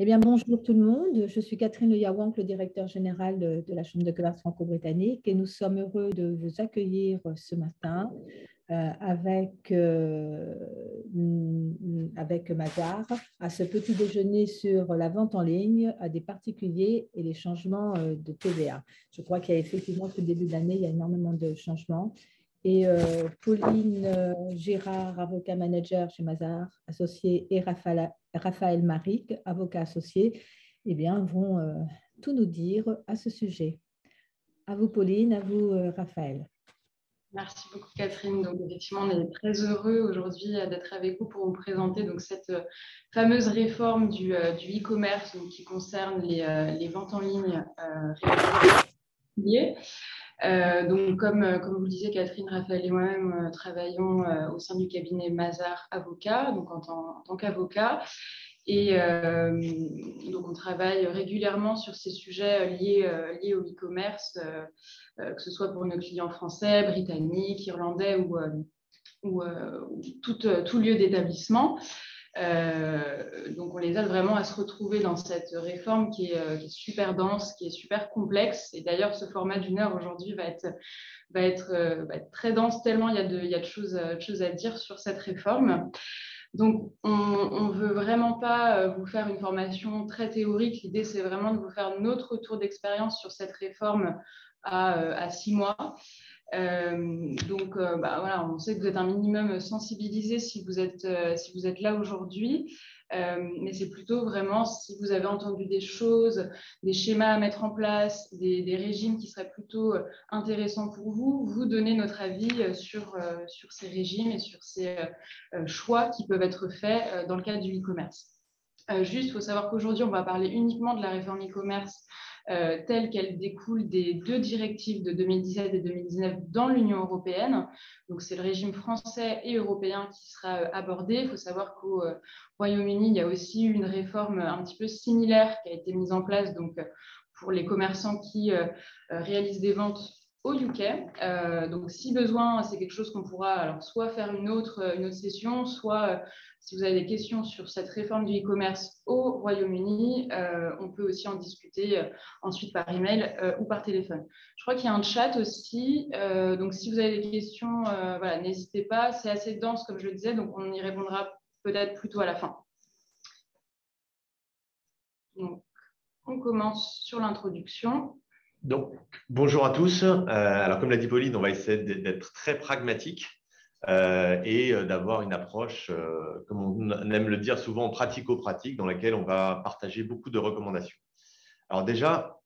Eh bien, bonjour tout le monde. Je suis Catherine Le Yawank, le directeur général de, la Chambre de commerce franco-britannique, et nous sommes heureux de vous accueillir ce matin euh, avec, euh, avec Mazar à ce petit déjeuner sur la vente en ligne à des particuliers et les changements euh, de TVA. Je crois qu'il y a effectivement, ce début d'année, il y a énormément de changements. Et Pauline Gérard, avocat manager chez Mazar, associé, et Raphaël, Maric, avocat associé, eh bien, vont euh, tout nous dire à ce sujet. À vous, Pauline, à vous, euh, Raphaël. Merci beaucoup, Catherine. Donc, effectivement, on est très heureux aujourd'hui euh, d'être avec vous pour vous présenter donc, cette fameuse réforme du, e-commerce qui concerne les, ventes en ligne régulières. Euh, donc, comme, comme vous le disiez, Catherine, Raphaël et moi-même travaillons au sein du cabinet Mazar Avocat, donc en tant qu'avocat. Et euh, donc, on travaille régulièrement sur ces sujets liés, euh, au e-commerce, euh, que ce soit pour nos clients français, britanniques, irlandais ou, ou, tout, tout, lieu d'établissement. Donc, on les aide vraiment à se retrouver dans cette réforme qui est, qui est super dense, qui est super complexe. Et d'ailleurs, ce format d'une heure aujourd'hui va être, être, très dense, tellement il y a de, choses, à dire sur cette réforme. Donc, on ne veut vraiment pas euh, vous faire une formation très théorique. L'idée, c'est vraiment de vous faire notre retour d'expérience sur cette réforme à, euh, six mois. Euh, donc, bah, voilà, on sait que vous êtes un minimum sensibilisé si vous êtes, si vous êtes là aujourd'hui. Euh, mais c'est plutôt vraiment si vous avez entendu des choses, des schémas à mettre en place, des, régimes qui seraient plutôt euh, intéressants pour vous, vous donner notre avis euh, sur, sur ces régimes et sur ces choix qui peuvent être faits dans le cadre du e-commerce. juste, il faut savoir qu'aujourd'hui, on va parler uniquement de la réforme e-commerce euh, telle qu'elle découle des deux directives de 2017 et 2019 dans l'Union européenne. Donc, c'est le régime français et européen qui sera euh, abordé. Il faut savoir qu'au euh, Royaume-Uni, il y a aussi une réforme un petit peu similaire qui a été mise en place donc, pour les commerçants qui réalisent des ventes au UK. Euh, donc, si besoin, c'est quelque chose qu'on pourra alors soit faire une autre, euh, une session, soit euh, si vous avez des questions sur cette réforme du e-commerce au Royaume-Uni, on peut aussi en discuter ensuite par email ou par téléphone. Je crois qu'il y a un chat aussi. donc, si vous avez des questions, voilà, n'hésitez pas. C'est assez dense, comme je le disais, donc on y répondra peut-être plutôt à la fin. Donc, on commence sur l'introduction. Donc, bonjour à tous. Euh, alors, comme l'a dit Pauline, on va essayer d'être très pragmatique euh, et euh, d'avoir une approche, comme on aime le dire souvent, pratico-pratique, dans laquelle on va partager beaucoup de recommandations. Alors déjà,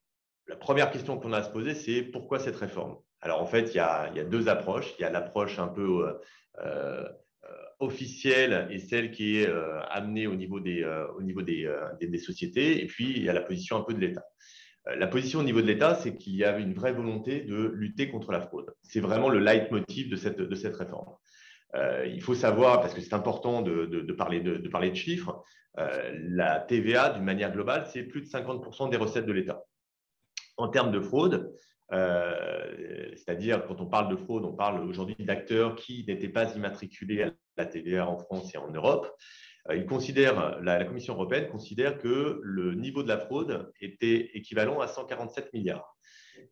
la première question qu'on a à se poser, c'est pourquoi cette réforme? Alors, en fait, il y, a, deux approches. Il y a l'approche un peu officielle et celle qui est amenée au niveau, des, au niveau des, des sociétés, et puis il y a la position un peu de l'État. Euh, la position au niveau de l'État, c'est qu'il y avait une vraie volonté de lutter contre la fraude. C'est vraiment le leitmotiv de cette, de cette réforme. Euh, il faut savoir, parce que c'est important de, parler de chiffres, euh, la TVA, d'une manière globale, c'est plus de 50% des recettes de l'État. En termes de fraude, c'est-à-dire quand on parle de fraude, on parle aujourd'hui d'acteurs qui n'étaient pas immatriculés à la TVA en France et en Europe. Euh, il considère, la, Commission européenne considère que le niveau de la fraude était équivalent à 147 milliards.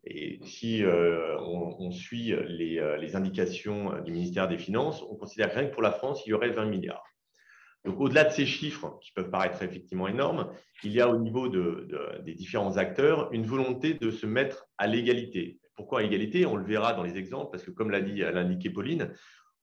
Et si euh, on, suit les, euh, les, indications du ministère des Finances, on considère rien que pour la France, il y aurait 20 milliards. Donc, au-delà de ces chiffres, qui peuvent paraître effectivement énormes, il y a au niveau de, des différents acteurs une volonté de se mettre à l'égalité. Pourquoi à l'égalité? On le verra dans les exemples, parce que comme l'a dit, l'a Pauline,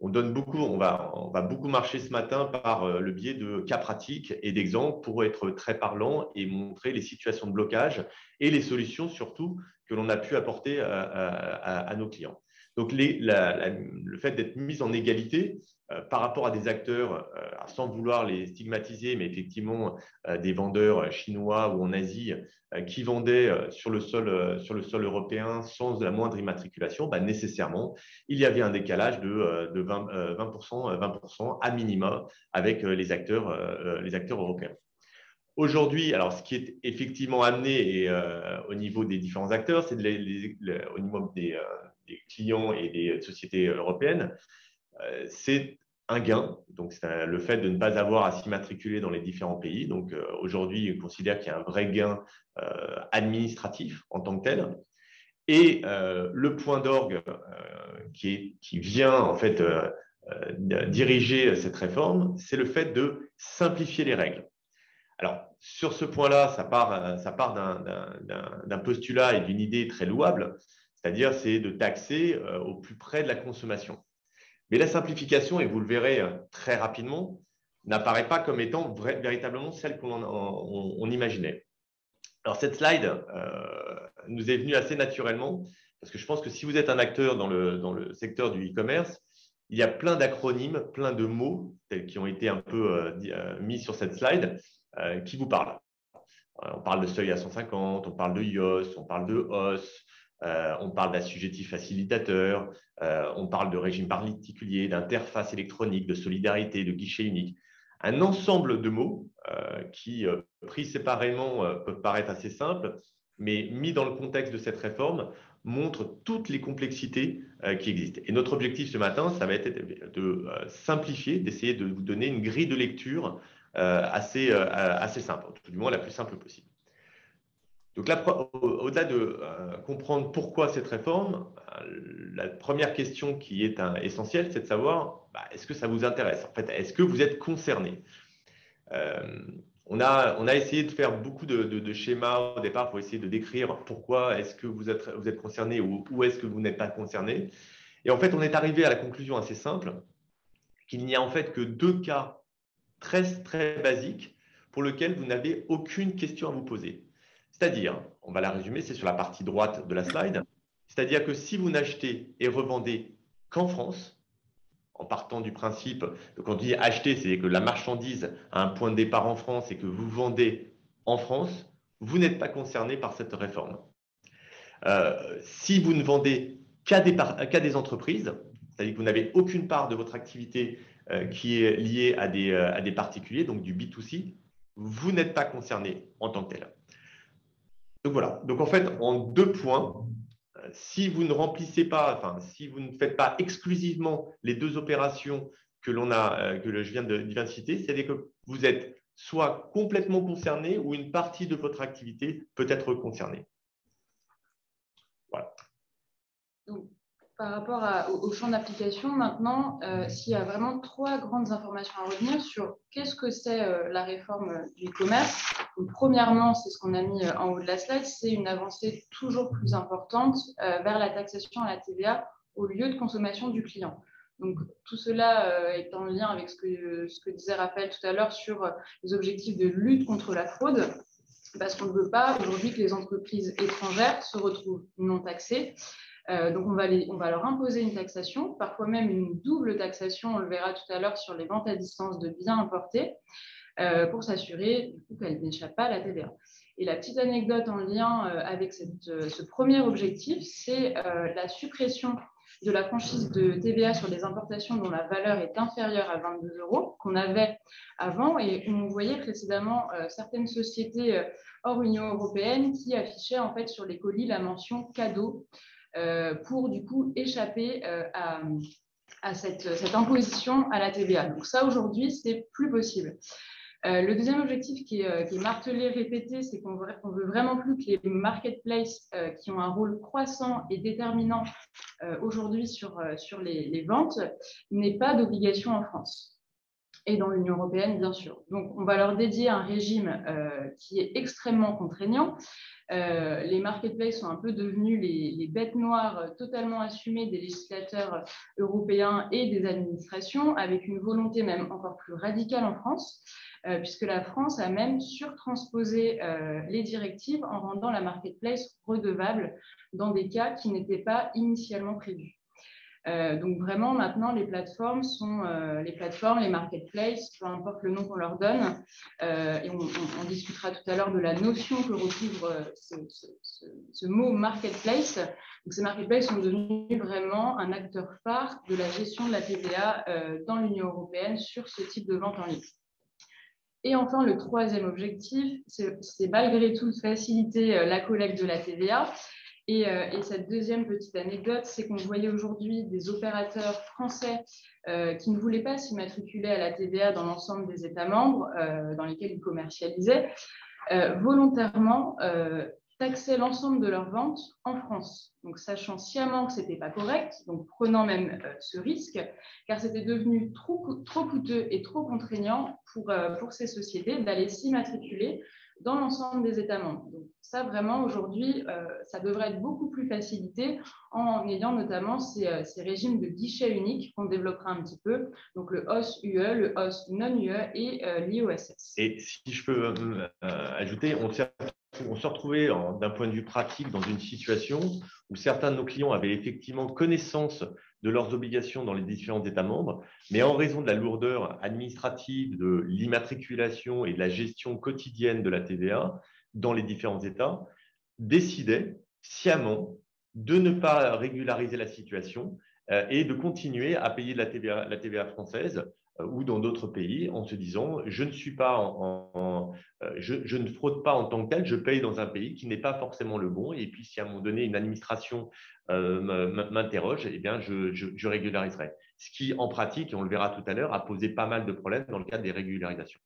on donne beaucoup, on va, on va beaucoup marcher ce matin par euh, le biais de cas pratiques et d'exemples pour être très parlant et montrer les situations de blocage et les solutions surtout que l'on a pu apporter à nos clients. Donc, le fait d'être mis en égalité euh, par rapport à des acteurs, euh, sans vouloir les stigmatiser, mais effectivement euh, des vendeurs chinois ou en Asie qui vendaient sur le sol, sur le sol européen sans la moindre immatriculation, bah, nécessairement, il y avait un décalage de, 20, 20%, 20 à minima avec les acteurs, les acteurs européens. Aujourd'hui, alors ce qui est effectivement amené au niveau des différents acteurs, c'est au niveau des, des clients et des sociétés européennes, euh, c'est un gain. Donc, c'est le fait de ne pas avoir à s'immatriculer dans les différents pays. Donc, aujourd'hui, on considère qu'il y a un vrai gain administratif en tant que tel. Et le point d'orgue qui, qui, vient en fait diriger cette réforme, c'est le fait de simplifier les règles. Alors, sur ce point-là, ça part, ça part d'un postulat et d'une idée très louable, c'est-à-dire c'est de taxer au plus près de la consommation. Mais la simplification, et vous le verrez euh, très rapidement, n'apparaît pas comme étant véritablement celle qu'on imaginait. Alors cette slide euh, nous est venue assez naturellement, parce que je pense que si vous êtes un acteur dans le, secteur du e-commerce, il y a plein d'acronymes, plein de mots qui ont été un peu euh, mis sur cette slide qui vous parlent. On parle de seuil à 150, on parle de IOS, on parle de OS, euh, on parle d'assujettis facilitateurs, euh, on parle de régime particulier, d'interface électronique, de solidarité, de guichet unique. Un ensemble de mots euh, qui, pris séparément, peuvent paraître assez simples, mais mis dans le contexte de cette réforme, montrent toutes les complexités qui existent. Et notre objectif ce matin, ça va être de simplifier, d'essayer de vous donner une grille de lecture assez, simple, tout du moins la plus simple possible. Donc là, au-delà de euh, comprendre pourquoi cette réforme, euh, la première question qui est essentielle, c'est de savoir bah, est-ce que ça vous intéresse? En fait, est-ce que vous êtes concerné? Euh, on, a, essayé de faire beaucoup de, schémas au départ pour essayer de décrire pourquoi est-ce que vous êtes, vous êtes concerné ou où est-ce que vous n'êtes pas concerné. Et en fait, on est arrivé à la conclusion assez simple qu'il n'y a en fait que deux cas très, très basiques pour lesquels vous n'avez aucune question à vous poser. C'est-à-dire, on va la résumer, c'est sur la partie droite de la slide, c'est-à-dire que si vous n'achetez et revendez qu'en France, en partant du principe, quand on dit acheter, c'est que la marchandise a un point de départ en France et que vous vendez en France, vous n'êtes pas concerné par cette réforme. Euh, si vous ne vendez qu'à des, entreprises, c'est-à-dire que vous n'avez aucune part de votre activité euh, qui est liée à des, euh, à des particuliers, donc du B2C, vous n'êtes pas concerné en tant que tel. Donc voilà. Donc en fait, en deux points, euh, si vous ne remplissez pas, enfin, si vous ne faites pas exclusivement les deux opérations que l'on a, euh, que je viens de, de citer, c'est-à-dire que vous êtes soit complètement concerné ou une partie de votre activité peut être concernée. Voilà par rapport au, champ d'application, maintenant, euh, s'il y a vraiment trois grandes informations à retenir sur qu'est-ce que c'est euh, la réforme euh, du e-commerce. Premièrement, c'est ce qu'on a mis en haut de la slide, c'est une avancée toujours plus importante vers la taxation à la TVA au lieu de consommation du client. Donc, tout cela est en lien avec ce que, ce que disait Raphaël tout à l'heure sur les objectifs de lutte contre la fraude, parce qu'on ne veut pas aujourd'hui que les entreprises étrangères se retrouvent non taxées. Euh, donc, on va, leur imposer une taxation, parfois même une double taxation, on le verra tout à l'heure sur les ventes à distance de biens importés, euh, pour s'assurer qu'elles n'échappent pas à la TVA. Et la petite anecdote en lien euh, avec ce premier objectif, c'est la suppression de la franchise de TVA sur les importations dont la valeur est inférieure à 22 euros qu'on avait avant et on voyait précédemment certaines sociétés hors Union européenne qui affichaient en fait sur les colis la mention cadeau pour du coup échapper euh, à, cette, imposition à la TVA. Donc ça, aujourd'hui, c'est plus possible. Euh, le deuxième objectif qui est, martelé, répété, c'est qu'on veut, veut vraiment plus que les marketplaces qui ont un rôle croissant et déterminant aujourd'hui sur, sur les ventes n'aient pas d'obligation en France et dans l'Union européenne, bien sûr. Donc, on va leur dédier un régime qui est extrêmement contraignant, euh, les marketplaces sont un peu devenus les, bêtes noires totalement assumées des législateurs européens et des administrations, avec une volonté même encore plus radicale en France, euh, puisque la France a même surtransposé euh, les directives en rendant la marketplace redevable dans des cas qui n'étaient pas initialement prévus. Euh, donc vraiment, maintenant, les plateformes sont euh, les plateformes, les marketplaces, peu importe le nom qu'on leur donne. Euh, et on, discutera tout à l'heure de la notion que recouvre ce, mot marketplace. Ces marketplaces sont devenus vraiment un acteur phare de la gestion de la TVA dans l'Union européenne sur ce type de vente en ligne. Et enfin, le troisième objectif, c'est malgré tout de faciliter la collecte de la TVA Et, cette deuxième petite anecdote, c'est qu'on voyait aujourd'hui des opérateurs français qui ne voulaient pas s'immatriculer à la TVA dans l'ensemble des États membres dans lesquels ils commercialisaient, volontairement taxer l'ensemble de leurs ventes en France. Donc, sachant sciemment que ce n'était pas correct, donc prenant même euh, ce risque, car c'était devenu trop, trop, coûteux et trop contraignant pour, euh, pour ces sociétés d'aller s'immatriculer dans l'ensemble des États membres. Donc, ça, vraiment, aujourd'hui, euh, ça devrait être beaucoup plus facilité en ayant notamment ces, ces régimes de guichet unique qu'on développera un petit peu, donc le HOS UE, le HOS non UE et l'IOSS. Et si je peux ajouter, on sait on se retrouvait d'un point de vue pratique dans une situation où certains de nos clients avaient effectivement connaissance de leurs obligations dans les différents États membres, mais en raison de la lourdeur administrative, de l'immatriculation et de la gestion quotidienne de la TVA dans les différents États, décidaient sciemment de ne pas régulariser la situation euh, et de continuer à payer la TVA française ou dans d'autres pays en se disant je ne suis pas en, euh, je, ne fraude pas en tant que tel, je paye dans un pays qui n'est pas forcément le bon et puis si à un moment donné une administration euh, m'interroge, eh bien je, je, régulariserai. Ce qui en pratique, et on le verra tout à l'heure, a posé pas mal de problèmes dans le cadre des régularisations.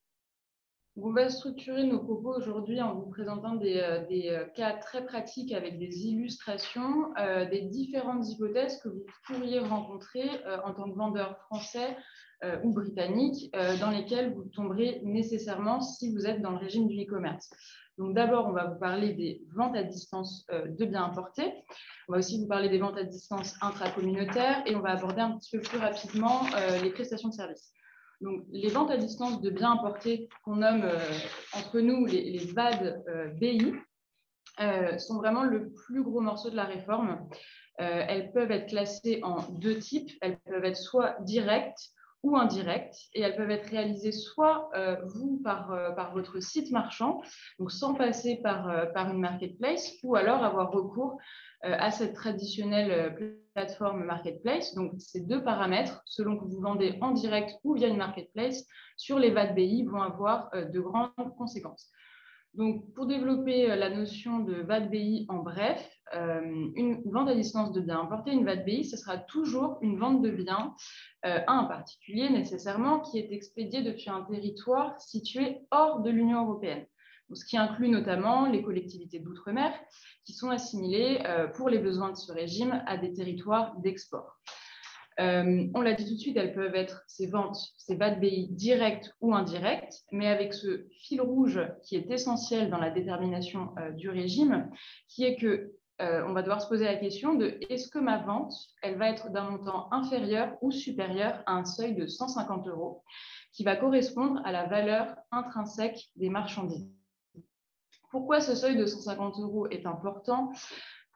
On va structurer nos propos aujourd'hui en vous présentant des, des, cas très pratiques avec des illustrations des différentes hypothèses que vous pourriez rencontrer en tant que vendeur français euh, ou britanniques euh, dans lesquels vous tomberez nécessairement si vous êtes dans le régime du e-commerce. Donc d'abord, on va vous parler des ventes à distance euh, de biens importés. On va aussi vous parler des ventes à distance intracommunautaires et on va aborder un petit peu plus rapidement les prestations de services. Donc, les ventes à distance de biens importés qu'on nomme entre nous les, les VAD BI sont vraiment le plus gros morceau de la réforme. elles peuvent être classées en deux types. Elles peuvent être soit directes, ou indirectes et elles peuvent être réalisées soit euh, vous par, euh, par votre site marchand, donc sans passer par, euh, par une marketplace, ou alors avoir recours à cette traditionnelle plateforme marketplace. Donc ces deux paramètres, selon que vous vendez en direct ou via une marketplace, sur les VAT BI vont avoir de grandes conséquences. Donc, pour développer la notion de VAT BI en bref, euh, une vente à distance de biens importés, une VAT BI, ce sera toujours une vente de biens euh, à un particulier nécessairement qui est expédié depuis un territoire situé hors de l'Union européenne. ce qui inclut notamment les collectivités d'outre-mer qui sont assimilées euh, pour les besoins de ce régime à des territoires d'export. On l'a dit tout de suite, elles peuvent être ces ventes, ces VAT BI directes ou indirectes, mais avec ce fil rouge qui est essentiel dans la détermination du régime, qui est que euh, on va devoir se poser la question de est-ce que ma vente, elle va être d'un montant inférieur ou supérieur à un seuil de 150 euros qui va correspondre à la valeur intrinsèque des marchandises? Pourquoi ce seuil de 150 euros est important?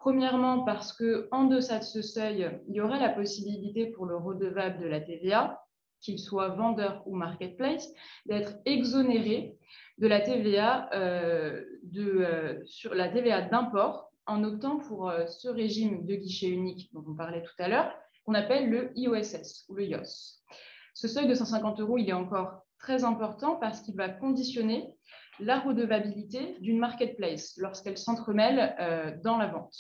Premièrement, parce qu'en deçà de ce seuil, il y aura la possibilité pour le redevable de la TVA, qu'il soit vendeur ou marketplace, d'être exonéré de la TVA, euh, euh, sur la TVA d'import en optant pour euh, ce régime de guichet unique dont on parlait tout à l'heure, qu'on appelle le IOSS ou le IOS. Ce seuil de 150 euros, il est encore très important parce qu'il va conditionner la redevabilité d'une marketplace lorsqu'elle s'entremêle euh, dans la vente.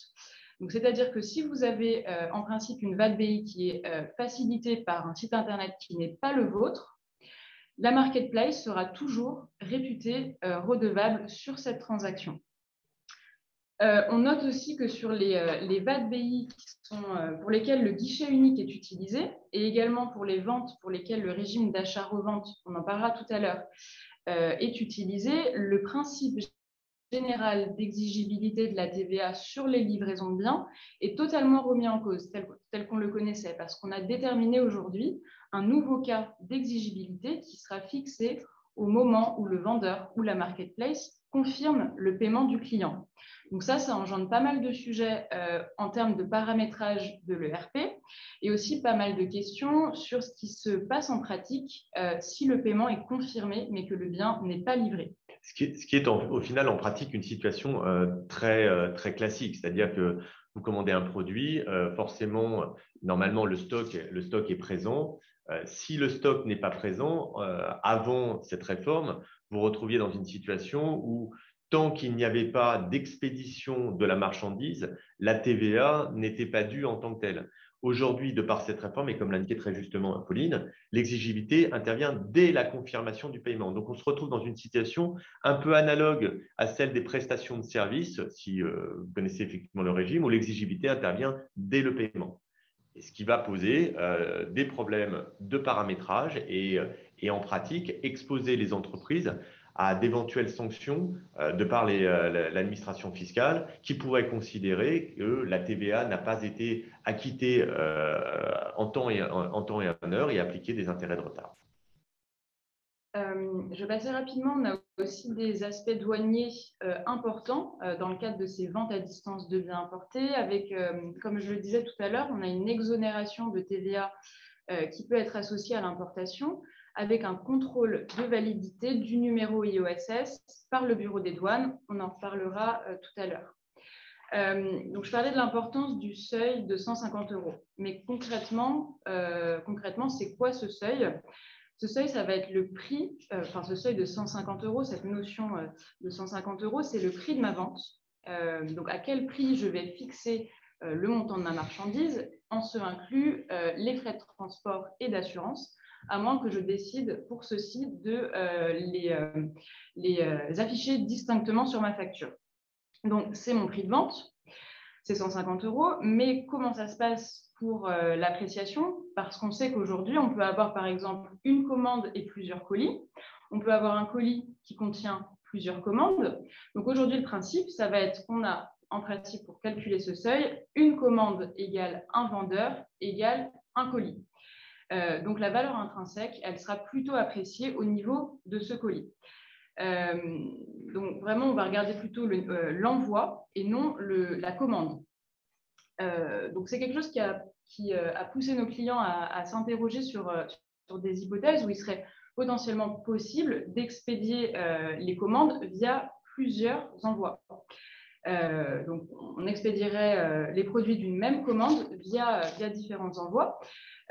C'est-à-dire que si vous avez euh, en principe une BI qui est facilitée par un site Internet qui n'est pas le vôtre, la marketplace sera toujours réputée redevable sur cette transaction. Euh, on note aussi que sur les, euh, les VAT BI euh, pour lesquels le guichet unique est utilisé, et également pour les ventes pour lesquelles le régime d'achat-revente, on en parlera tout à l'heure, est utilisé, le principe général d'exigibilité de la TVA sur les livraisons de biens est totalement remis en cause, tel, tel qu'on le connaissait, parce qu'on a déterminé aujourd'hui un nouveau cas d'exigibilité qui sera fixé au moment où le vendeur ou la marketplace confirme le paiement du client. Donc ça, ça engendre pas mal de sujets euh, en termes de paramétrage de l'ERP et aussi pas mal de questions sur ce qui se passe en pratique euh, si le paiement est confirmé mais que le bien n'est pas livré. Ce qui est, au final en pratique une situation euh, très, très classique, c'est-à-dire que vous commandez un produit, forcément, normalement, le stock, le stock est présent. si le stock n'est pas présent, avant cette réforme, vous retrouviez dans une situation où tant qu'il n'y avait pas d'expédition de la marchandise, la TVA n'était pas due en tant que telle. Aujourd'hui, de par cette réforme, et comme l'indiquait très justement Pauline, l'exigibilité intervient dès la confirmation du paiement. Donc, on se retrouve dans une situation un peu analogue à celle des prestations de services, si euh, vous connaissez effectivement le régime, où l'exigibilité intervient dès le paiement. Et ce qui va poser euh, des problèmes de paramétrage et, et, en pratique exposer les entreprises à d'éventuelles sanctions euh, de par euh, l'administration fiscale qui pourrait considérer que la TVA n'a pas été acquittée euh, en, temps et, en, temps et en heure et appliquer des intérêts de retard. je vais passer rapidement. On a aussi des aspects douaniers importants dans le cadre de ces ventes à distance de biens importés. Avec, comme je le disais tout à l'heure, on a une exonération de TVA qui peut être associée à l'importation avec un contrôle de validité du numéro IOSS par le bureau des douanes. On en reparlera euh, tout à l'heure. Euh, donc, je parlais de l'importance du seuil de 150 euros. Mais concrètement, euh, concrètement c'est quoi ce seuil? Ce seuil, ça va être le prix, enfin, ce seuil de 150 euros, cette notion de 150 euros, c'est le prix de ma vente. donc, à quel prix je vais fixer le montant de ma marchandise, en ce inclut les frais de transport et d'assurance à moins que je décide pour ceci de euh, les, euh, les euh, afficher distinctement sur ma facture. Donc, c'est mon prix de vente, c'est 150 euros, mais comment ça se passe pour l'appréciation? Parce qu'on sait qu'aujourd'hui, on peut avoir par exemple une commande et plusieurs colis. On peut avoir un colis qui contient plusieurs commandes. Donc aujourd'hui, le principe, ça va être qu'on a en principe pour calculer ce seuil, une commande égale un vendeur égale un colis. Euh, donc la valeur intrinsèque, elle sera plutôt appréciée au niveau de ce colis. Euh, donc vraiment, on va regarder plutôt euh, l'envoi et non la commande. donc c'est quelque chose qui a, poussé nos clients à, s'interroger sur, des hypothèses où il serait potentiellement possible d'expédier les commandes via plusieurs envois. donc, on expédierait les produits d'une même commande via différents envois.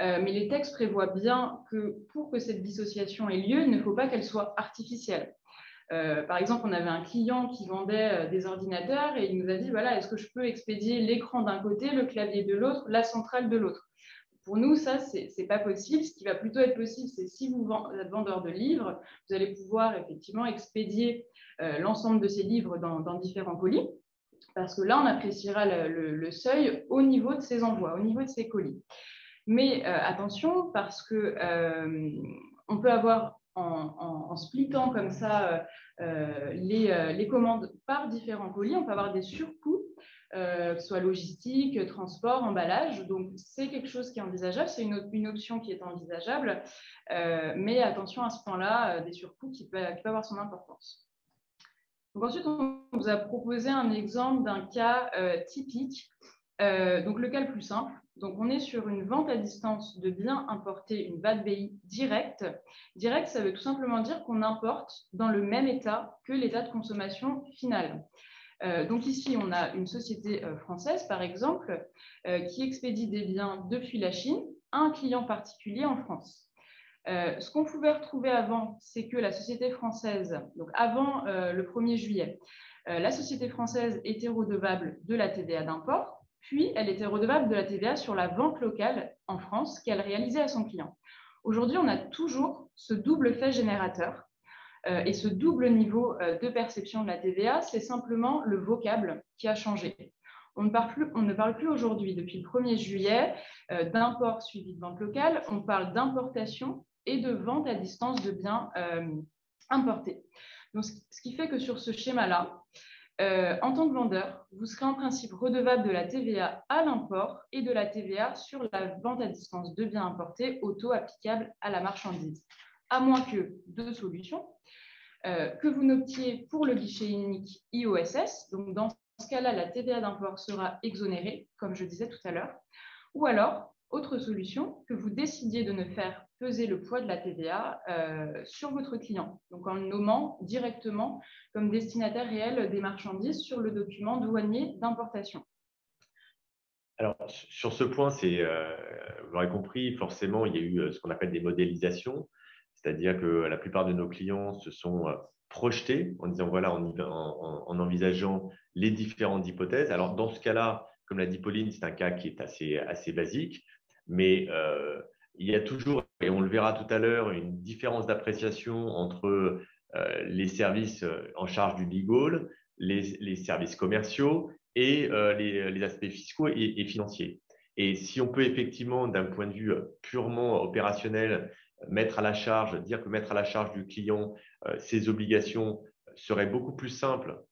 Euh, mais les textes prévoient bien que pour que cette dissociation ait lieu, il ne faut pas qu'elle soit artificielle. Euh, par exemple, on avait un client qui vendait euh, des ordinateurs et il nous a dit, voilà, est-ce que je peux expédier l'écran d'un côté, le clavier de l'autre, la centrale de l'autre? Pour nous, ça, ce n'est pas possible. Ce qui va plutôt être possible, c'est si vous êtes vendeur de livres, vous allez pouvoir effectivement expédier l'ensemble de ces livres dans, différents colis, parce que là, on appréciera le, seuil au niveau de ces envois, au niveau de ces colis. Mais euh, attention, parce que euh, on peut avoir en, splittant comme ça euh, les, commandes par différents colis, on peut avoir des surcoûts, que ce soit logistique, transport, emballage. Donc, c'est quelque chose qui est envisageable, c'est une, option qui est envisageable, mais attention à ce point-là, des surcoûts qui peuvent, avoir son importance. Donc, ensuite, on vous a proposé un exemple d'un cas typique. Donc, le cas le plus simple, donc, on est sur une vente à distance de biens importés, une VAT-BI directe. Direct, ça veut tout simplement dire qu'on importe dans le même état que l'état de consommation final. Euh, donc ici, on a une société euh, française, par exemple, euh, qui expédie des biens depuis la Chine à un client particulier en France. ce qu'on pouvait retrouver avant, c'est que la société française, donc avant le 1er juillet, la société française était redevable de la TVA d'import, puis elle était redevable de la TVA sur la vente locale en France qu'elle réalisait à son client. Aujourd'hui, on a toujours ce double fait générateur euh, et ce double niveau euh, de perception de la TVA, c'est simplement le vocable qui a changé. On ne parle plus, aujourd'hui, depuis le 1er juillet, euh, d'import suivi de vente locale, on parle d'importation et de vente à distance de biens importés. Donc, ce qui fait que sur ce schéma-là, euh, en tant que vendeur, vous serez en principe redevable de la TVA à l'import et de la TVA sur la vente à distance de biens importés au taux applicable à la marchandise, à moins que deux solutions. Euh, que vous notiez pour le guichet unique IOSS, donc dans ce cas-là, la TVA d'import sera exonérée, comme je disais tout à l'heure, ou alors autre solution, que vous décidiez de ne faire peser le poids de la TVA euh, sur votre client, donc en le nommant directement comme destinataire réel des marchandises sur le document douanier d'importation. Alors, sur ce point, euh, vous l'aurez compris, forcément, il y a eu euh, ce qu'on appelle des modélisations, c'est-à-dire que la plupart de nos clients se sont projeter en disant voilà, en, en, envisageant les différentes hypothèses. Alors, dans ce cas-là, comme l'a dit Pauline, c'est un cas qui est assez, assez basique, mais il y a toujours, et on le verra tout à l'heure, une différence d'appréciation entre euh, les services en charge du legal, les, les services commerciaux et euh, les, aspects fiscaux et, financiers. Et si on peut effectivement, d'un point de vue purement opérationnel, mettre à la charge, dire que mettre à la charge du client ses obligations serait beaucoup plus simple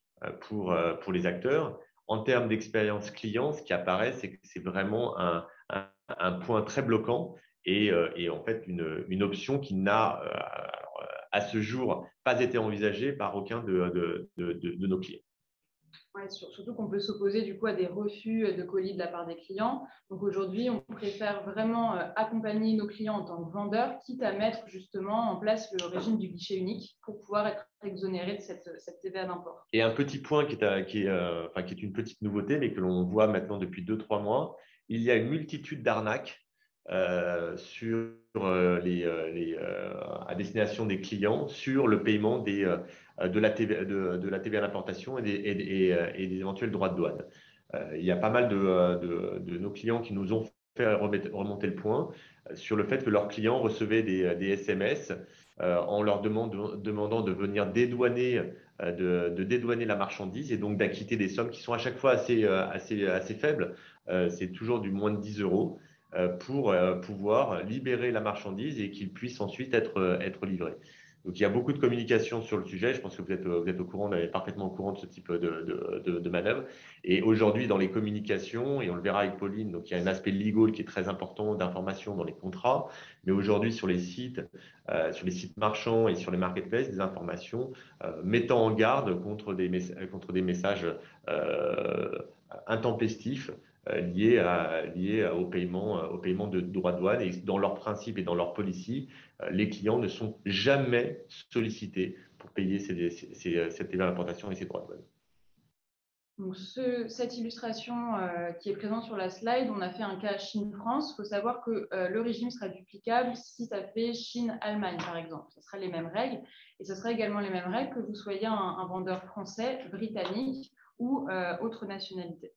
pour, pour les acteurs, en termes d'expérience client, ce qui apparaît, c'est que c'est vraiment un, un, point très bloquant et, et en fait une, une option qui n'a à ce jour pas été envisagée par aucun de, de, de nos clients surtout qu'on peut s'opposer du coup à des refus de colis de la part des clients. Donc aujourd'hui, on préfère vraiment euh, accompagner nos clients en tant que vendeurs, quitte à mettre justement en place le régime du guichet unique pour pouvoir être exonéré de cette, cette TVA d'import. Et un petit point qui est, qui, est, euh, enfin, qui est une petite nouveauté, mais que l'on voit maintenant depuis 2-3 mois, il y a une multitude d'arnaques euh, sur les, les à destination des clients sur le paiement euh, de la TVA, de, à l'importation et, euh, des éventuels droits de douane. Euh, il y a pas mal de, de, nos clients qui nous ont fait remonter le point sur le fait que leurs clients recevaient des, SMS en leur demandant de venir dédouaner, de, de, la marchandise et donc d'acquitter des sommes qui sont à chaque fois assez faibles. C'est toujours du moins de 10 euros pour pouvoir libérer la marchandise et qu'il puisse ensuite être, être livré. Donc, il y a beaucoup de communication sur le sujet. Je pense que vous êtes, vous êtes au courant, vous êtes parfaitement au courant de ce type de, de, manœuvre. Et aujourd'hui, dans les communications, et on le verra avec Pauline, donc il y a un aspect legal qui est très important d'information dans les contrats. Mais aujourd'hui, sur les sites, euh, sur les sites marchands et sur les marketplaces, des informations euh, mettant en garde contre des, contre des messages euh, intempestifs euh, paiement, euh, au paiement de droits de douane. Et dans leurs principes et dans leurs policies, euh, les clients ne sont jamais sollicités pour payer cette d'importation et ces droits de douane. Cette illustration qui est présente sur la slide, on a fait un cas Chine-France. Il faut savoir que le régime sera duplicable si ça fait Chine-Allemagne, par exemple. Ce sera les mêmes règles. Et ce sera également les mêmes règles que vous soyez un vendeur français, britannique ou autre nationalité.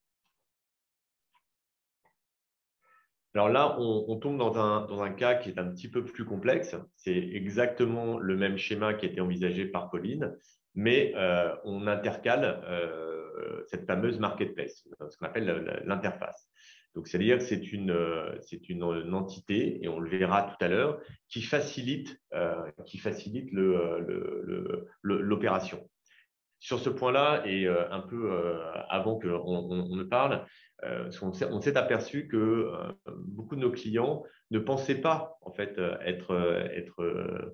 Alors là, on, tombe dans un, dans un, cas qui est un petit peu plus complexe. C'est exactement le même schéma qui a été envisagé par Pauline, mais euh, on intercale euh, cette fameuse marketplace, ce qu'on appelle l'interface. Donc, c'est-à-dire que c'est une, une, entité, et on le verra tout à l'heure, qui facilite, euh, facilite l'opération. Le, Sur ce point-là, et un peu avant qu'on on, ne parle, euh, on s'est aperçu que euh, beaucoup de nos clients ne pensaient pas en fait euh, être,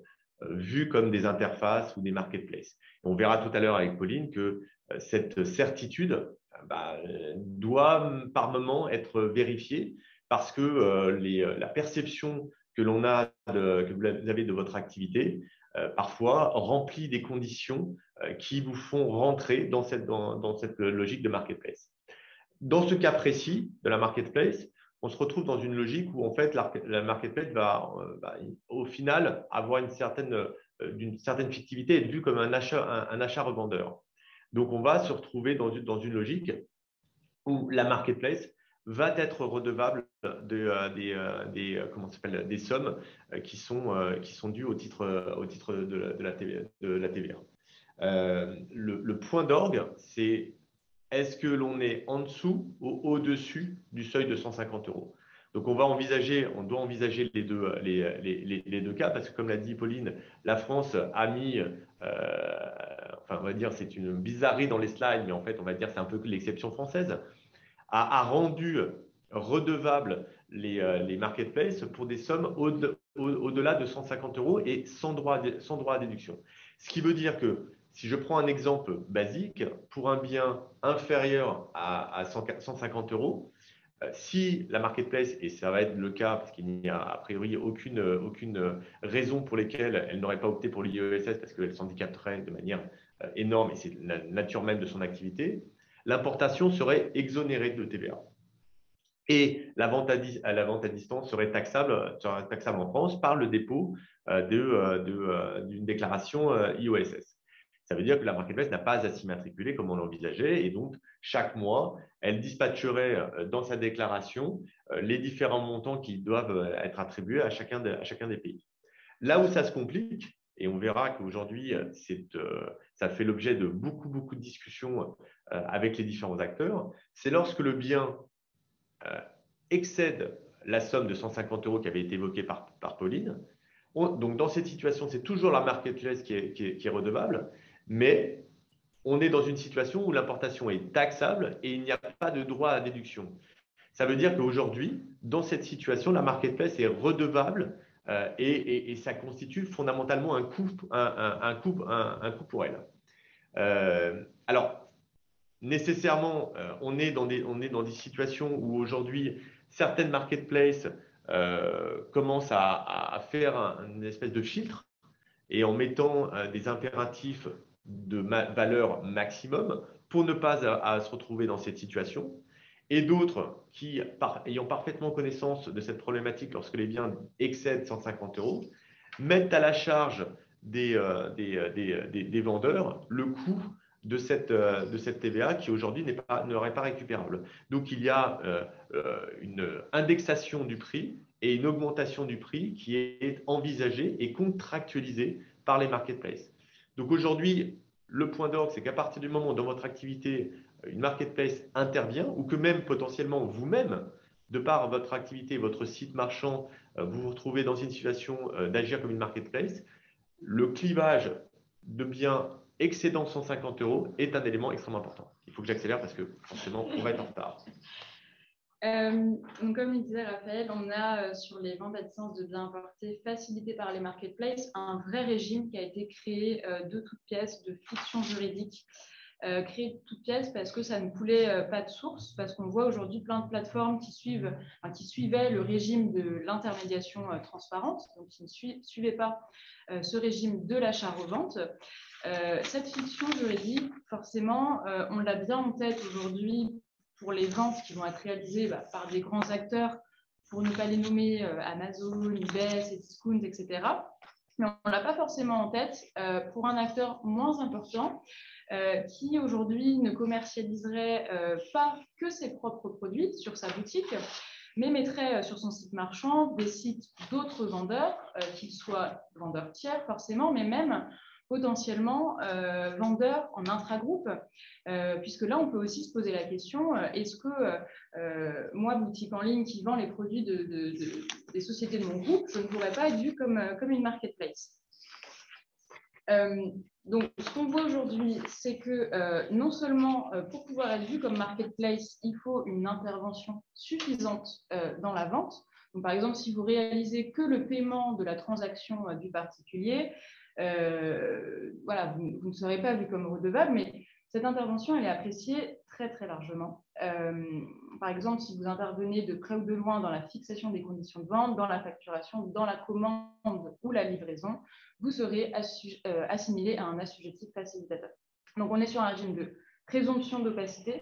vus comme des interfaces ou des marketplaces. On verra tout à l'heure avec Pauline que cette certitude bah, doit par moment être vérifiée parce que la perception que l'on a que vous avez de votre activité parfois remplit des conditions qui vous font rentrer dans cette logique de marketplace. Dans ce cas précis de la marketplace, on se retrouve dans une logique où en fait la, marketplace va, euh, au final avoir une certaine, euh, d'une certaine fictivité et être vue comme un achat, un, achat revendeur. Donc on va se retrouver dans une, dans une logique où la marketplace va être redevable de, euh, des, des, comment des sommes qui sont, qui sont dues au titre, au titre de, la, TVA. Le, point d'orgue, c'est est-ce que l'on est en dessous ou au-dessus du seuil de 150 euros? Donc, on va envisager, on doit envisager les deux, les, les, deux cas parce que, comme l'a dit Pauline, la France a mis, euh, enfin, on va dire, c'est une bizarrerie dans les slides, mais en fait, on va dire, c'est un peu l'exception française, a, rendu redevable les, euh, les marketplaces pour des sommes au-delà de 150 euros et sans droit, sans droit à déduction. Ce qui veut dire que si je prends un exemple basique, pour un bien inférieur à, 150 euros, euh, si la marketplace, et ça va être le cas parce qu'il n'y a a priori aucune, aucune raison pour laquelle elle n'aurait pas opté pour l'IESS parce qu'elle s'handicaperait de manière euh, énorme et c'est la nature même de son activité, l'importation serait exonérée de TVA. Et la vente à, la vente à distance serait taxable, serait taxable en France par le dépôt euh, d'une de, déclaration IOSS. Ça veut dire que la marketplace n'a pas à s'immatriculer comme on l'envisageait et donc chaque mois, elle dispatcherait dans sa déclaration les différents montants qui doivent être attribués à chacun, des pays. Là où ça se complique, et on verra qu'aujourd'hui, ça fait l'objet de beaucoup, beaucoup de discussions avec les différents acteurs, c'est lorsque le bien excède la somme de 150 euros qui avait été évoquée par, Pauline. donc, dans cette situation, c'est toujours la marketplace qui, est, redevable, mais on est dans une situation où l'importation est taxable et il n'y a pas de droit à déduction. Ça veut dire qu'aujourd'hui, dans cette situation, la marketplace est redevable euh, et, ça constitue fondamentalement un coût, un, coût, un coût, pour elle. Euh, alors, nécessairement, euh, on, est dans des, on est dans des situations où aujourd'hui, certaines marketplaces commencent à, faire une espèce de filtre et en mettant des impératifs de valeur maximum pour ne pas se retrouver dans cette situation. Et d'autres qui, ayant parfaitement connaissance de cette problématique lorsque les biens excèdent 150 euros, mettent à la charge des, euh, des, des vendeurs le coût de cette, euh, TVA qui aujourd'hui n'est pas, n'aurait pas récupérable. Donc il y a euh, euh, une indexation du prix et une augmentation du prix qui est envisagée et contractualisée par les marketplaces. Donc aujourd'hui, le point d'orgue, c'est qu'à partir du moment où dans votre activité, une marketplace intervient ou que même potentiellement vous-même, de par votre activité, votre site marchand, vous vous retrouvez dans une situation d'agir comme une marketplace, le clivage de biens excédant 150 euros est un élément extrêmement important. Il faut que j'accélère parce que forcément, on va être en retard. Euh, comme il disait Raphaël, on a euh, sur les ventes à distance de biens importés facilitées par les marketplaces un vrai régime qui a été créé euh, de toutes pièces, de fiction juridique, créé de toutes pièces parce que ça ne coulait pas de source, parce qu'on voit aujourd'hui plein de plateformes qui, suivaient le régime de l'intermédiation transparente, donc qui ne suivaient pas ce régime de l'achat-revente. Cette fiction juridique, forcément, on l'a bien en tête aujourd'hui pour les ventes qui vont être réalisées bah, par des grands acteurs, pour ne pas les nommer euh, Amazon, eBay, Discount, etc. Mais on ne l'a pas forcément en tête pour un acteur moins important qui aujourd'hui ne commercialiserait pas que ses propres produits sur sa boutique, mais mettrait sur son site marchand des sites d'autres vendeurs, qu'ils soient vendeurs tiers forcément, mais même potentiellement euh, vendeurs en intragroupe, euh, puisque là, on peut aussi se poser la question, euh, est-ce que euh, moi, boutique en ligne qui vend les produits de, des sociétés de mon groupe, je ne pourrais pas être vue comme, comme une marketplace donc, ce qu'on voit aujourd'hui, c'est que non seulement pour pouvoir être vu comme marketplace, il faut une intervention suffisante dans la vente. Donc, par exemple, si vous réalisez que le paiement de la transaction du particulier, euh, voilà, vous, ne serez pas vu comme redevable, mais cette intervention, est appréciée très, très largement. Euh, par exemple, si vous intervenez de près ou de loin dans la fixation des conditions de vente, dans la facturation, dans la commande ou la livraison, vous serez euh, assimilé à un assujetti facilitateur. Donc, on est sur un régime de présomption d'opacité,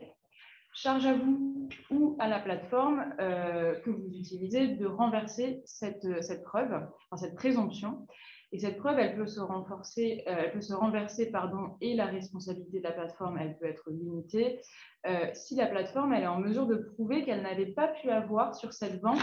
charge à vous ou à la plateforme que vous utilisez de renverser cette, cette preuve, enfin, cette présomption, et cette preuve, elle peut se renforcer, euh, elle peut se renverser, pardon, et la responsabilité de la plateforme, elle peut être limitée euh, si la plateforme, est en mesure de prouver qu'elle n'avait pas pu avoir sur cette vente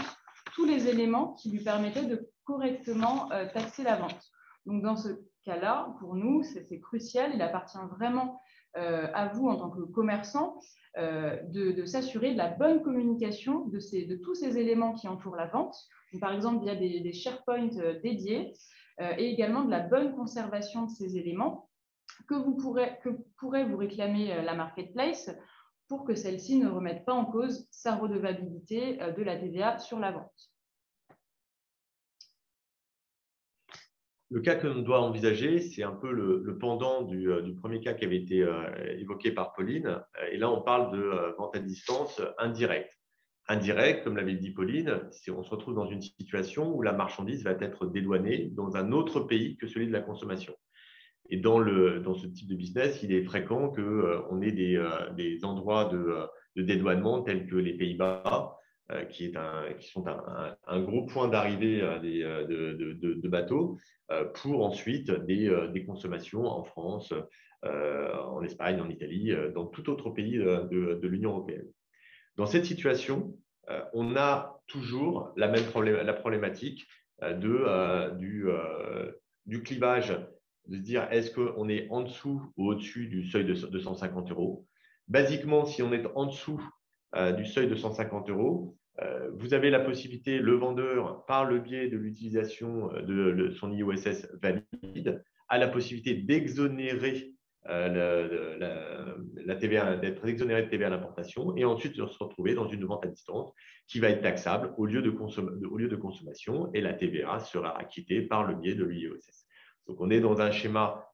tous les éléments qui lui permettaient de correctement euh, taxer la vente. Donc, dans ce cas-là, pour nous, c'est crucial. Il appartient vraiment à vous, en tant que commerçant, de, s'assurer de la bonne communication de, tous ces éléments qui entourent la vente. par exemple, il y a des, des SharePoint dédiés euh, et également de la bonne conservation de ces éléments que, vous pourrez, que pourrait vous réclamer euh, la marketplace pour que celle-ci ne remette pas en cause sa redevabilité euh, de la TVA sur la vente. Le cas que l'on doit envisager, c'est un peu le, pendant du, premier cas qui avait été évoqué par Pauline. Et là, on parle de vente à distance indirecte indirect, comme l'avait dit Pauline, on se retrouve dans une situation où la marchandise va être dédouanée dans un autre pays que celui de la consommation. Et dans, ce type de business, il est fréquent qu'on euh, ait des, euh, endroits de, de, dédouanement tels que les Pays-Bas, euh, qui, sont un, gros point d'arrivée de, bateaux, pour ensuite des consommations en France, en Espagne, en Italie, dans tout autre pays de, l'Union européenne. Dans cette situation, on a toujours la même la problématique de, du, du clivage de se dire est-ce qu'on est en dessous ou au-dessus du seuil de 250 euros? Basiquement, si on est en dessous euh, du seuil de 150 euros, euh, vous avez la possibilité, le vendeur, par le biais de l'utilisation euh, de, son IOSS valide, a la possibilité d'exonérer la, TVA, d'être exonéré de TVA à l'importation et ensuite de se retrouver dans une vente à distance qui va être taxable au lieu de, au lieu de consommation et la TVA sera acquittée par le biais de l'IOSS. Donc, on est dans un schéma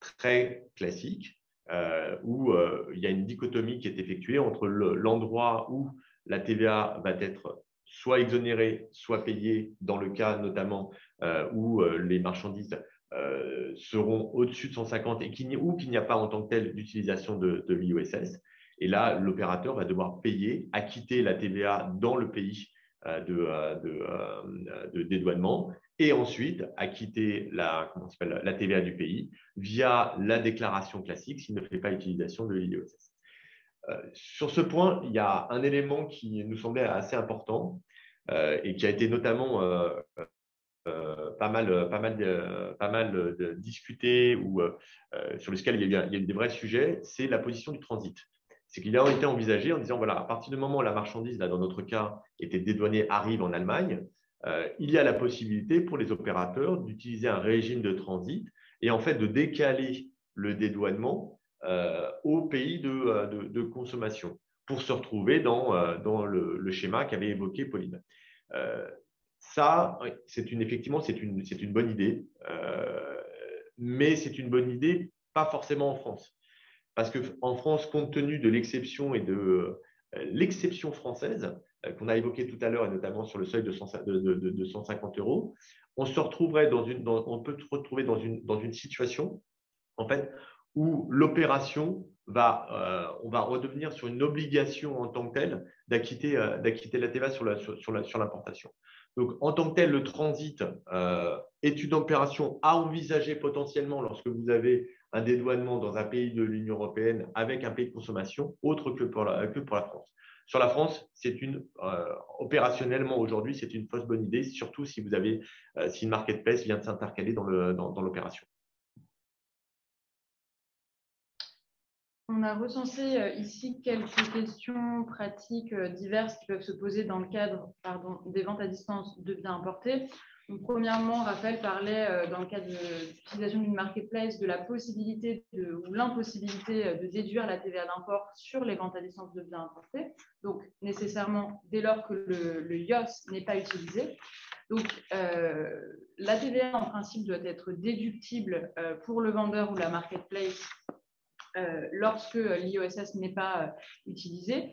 très classique euh, où euh, il y a une dichotomie qui est effectuée entre l'endroit où la TVA va être soit exonérée, soit payée, dans le cas notamment euh, où les marchandises seront au-dessus de 150 et qu'il ou qu'il n'y a pas en tant que tel d'utilisation de, l'IOSS. Et là, l'opérateur va devoir payer, acquitter la TVA dans le pays de, de, de, dédouanement et ensuite acquitter la, comment la TVA du pays via la déclaration classique s'il ne fait pas utilisation de l'IOSS. Euh, sur ce point, il y a un élément qui nous semblait assez important euh, et qui a été notamment euh, pas mal, pas mal, pas mal discuté ou sur lequel il y, a des vrais sujets, c'est la position du transit. C'est qu'il a été envisagé en disant, voilà, à partir du moment où la marchandise, là, dans notre cas, était dédouanée, arrive en Allemagne, euh, il y a la possibilité pour les opérateurs d'utiliser un régime de transit et en fait de décaler le dédouanement euh, au pays euh, de, consommation pour se retrouver dans, le, schéma qu'avait évoqué Pauline. Ça, c'est une, effectivement, c'est une, une, bonne idée, mais c'est une bonne idée pas forcément en France. Parce qu'en France, compte tenu de l'exception et de l'exception française, euh, qu'on a évoqué tout à l'heure, et notamment sur le seuil de, 150 euros, on se retrouverait dans une, on peut se retrouver dans une, dans une situation en fait, où l'opération va, euh, on va redevenir sur une obligation en tant que telle d'acquitter, euh, d'acquitter la TVA sur, la, sur, sur l'importation. Donc, en tant que tel, le transit est une opération à envisager potentiellement lorsque vous avez un dédouanement dans un pays de l'Union européenne avec un pays de consommation autre que pour la, que pour la France. Sur la France, c'est une euh, opérationnellement aujourd'hui, c'est une fausse bonne idée, surtout si vous avez euh, si une marketplace vient de s'intercaler dans l'opération. On a recensé euh, ici quelques questions pratiques diverses qui peuvent se poser dans le cadre des ventes à distance de biens importés premièrement, Raphaël parlait euh, dans le cadre de l'utilisation d'une marketplace de la possibilité ou l'impossibilité euh, de déduire la TVA d'import sur les ventes à distance de biens importés. Donc, nécessairement, dès lors que le, IOS n'est pas utilisé. Donc, euh, la TVA, en principe, doit être déductible pour le vendeur ou la marketplace lorsque l'IOSS n'est pas utilisé,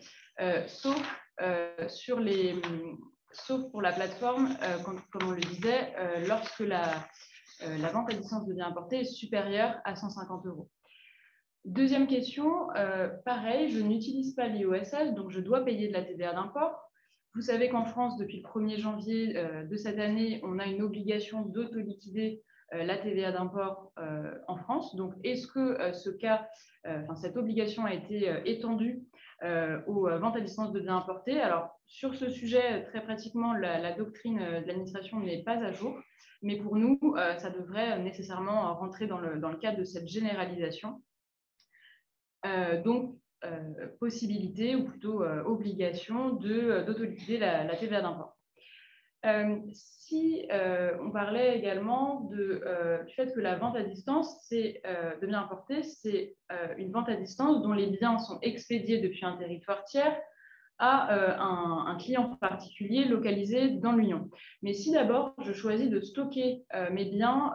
sauf sur les sauf pour la plateforme, euh, comme, on le disait, euh, lorsque la, euh, la, vente à distance de biens importés est supérieure à 150 euros. Deuxième question, pareil, je n'utilise pas l'IOSS, donc je dois payer de la TVA d'import. Vous savez qu'en France, depuis le 1er janvier de cette année, on a une obligation d'autoliquider la TVA d'import en France. Donc, est-ce que ce cas, cette obligation a été étendue euh, aux euh, ventes à distance de biens importés? Alors, sur ce sujet, très pratiquement, la, doctrine euh, de l'administration n'est pas à jour, mais pour nous, ça devrait nécessairement rentrer dans le, dans le cadre de cette généralisation. donc, possibilité ou plutôt obligation d'autoliquider la, la TVA d'import. Euh, si euh, on parlait également euh, du fait que la vente à distance de biens importés, c'est une vente à distance dont les biens sont expédiés depuis un territoire tiers à un, client particulier localisé dans l'Union. Mais si d'abord je choisis de stocker mes biens,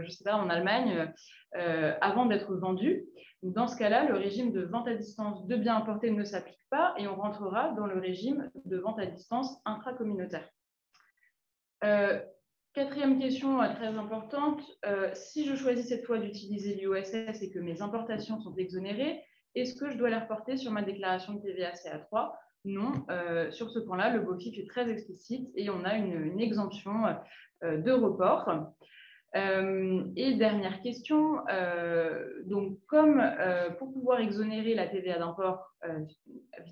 je sais pas, en Allemagne, avant d'être vendus, dans ce cas-là, le régime de vente à distance de biens importés ne s'applique pas et on rentrera dans le régime de vente à distance intracommunautaire. Euh, quatrième question euh, très importante, euh, si je choisis cette fois d'utiliser l'IOSS et que mes importations sont exonérées, est-ce que je dois les reporter sur ma déclaration de TVA CA3 Non, sur ce point-là, le BOFIF est très explicite et on a une, exemption de report. et dernière question, donc comme pour pouvoir exonérer la TVA d'import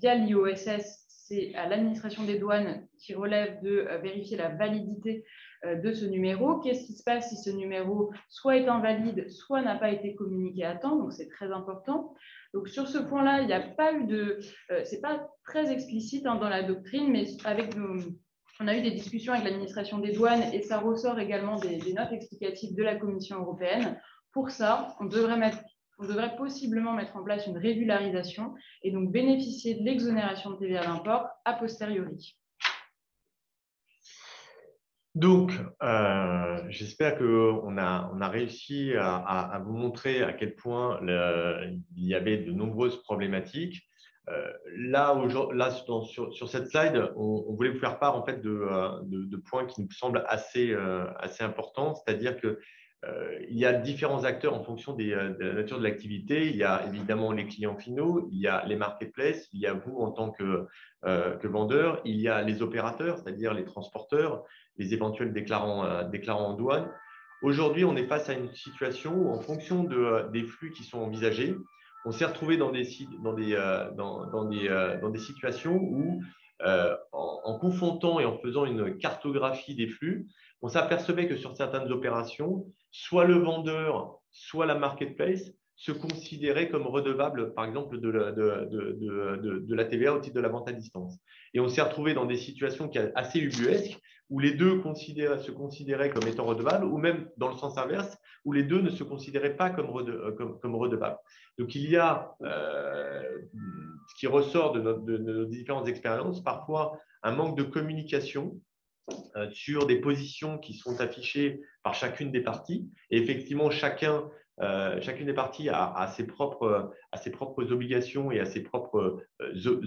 via l'IOSS, c'est à l'administration des douanes qui relève de vérifier la validité de ce numéro. Qu'est-ce qui se passe si ce numéro soit est invalide, soit n'a pas été communiqué à temps? Donc c'est très important. Donc sur ce point-là, il n'y a pas eu de, c'est pas très explicite hein, dans la doctrine, mais avec nos, on a eu des discussions avec l'administration des douanes et ça ressort également des, notes explicatives de la Commission européenne. Pour ça, on devrait, mettre, on devrait possiblement mettre en place une régularisation et donc bénéficier de l'exonération de TVA d'import a posteriori. Donc, euh, j'espère qu'on a, réussi à, vous montrer à quel point il y avait de nombreuses problématiques. Euh, là, sur, cette slide, on, voulait vous faire part en fait de, euh, points qui nous semblent assez, assez importants, c'est-à-dire que il y a différents acteurs en fonction de la nature de l'activité. Il y a évidemment les clients finaux, il y a les marketplaces, il y a vous en tant que, que vendeur, il y a les opérateurs, c'est-à-dire les transporteurs, les éventuels déclarants, en douane. Aujourd'hui, on est face à une situation où, en fonction de, des flux qui sont envisagés, on s'est retrouvé euh, euh, dans des situations où, euh, en, confrontant et en faisant une cartographie des flux, on s'apercevait que sur certaines opérations, soit le vendeur, soit la marketplace se considéraient comme redevables, par exemple, de la, TVA au titre de la vente à distance. Et on s'est retrouvé dans des situations assez ubuesques, où les deux se considéraient comme étant redevables, ou même dans le sens inverse, où les deux ne se considéraient pas comme, comme, redevables. Donc il y a euh, ce qui ressort de, nos différentes expériences, parfois un manque de communication euh, sur des positions qui sont affichées par chacune des parties. Et effectivement, chacun, euh, chacune des parties a, ses propres, a, ses propres, obligations et a ses propres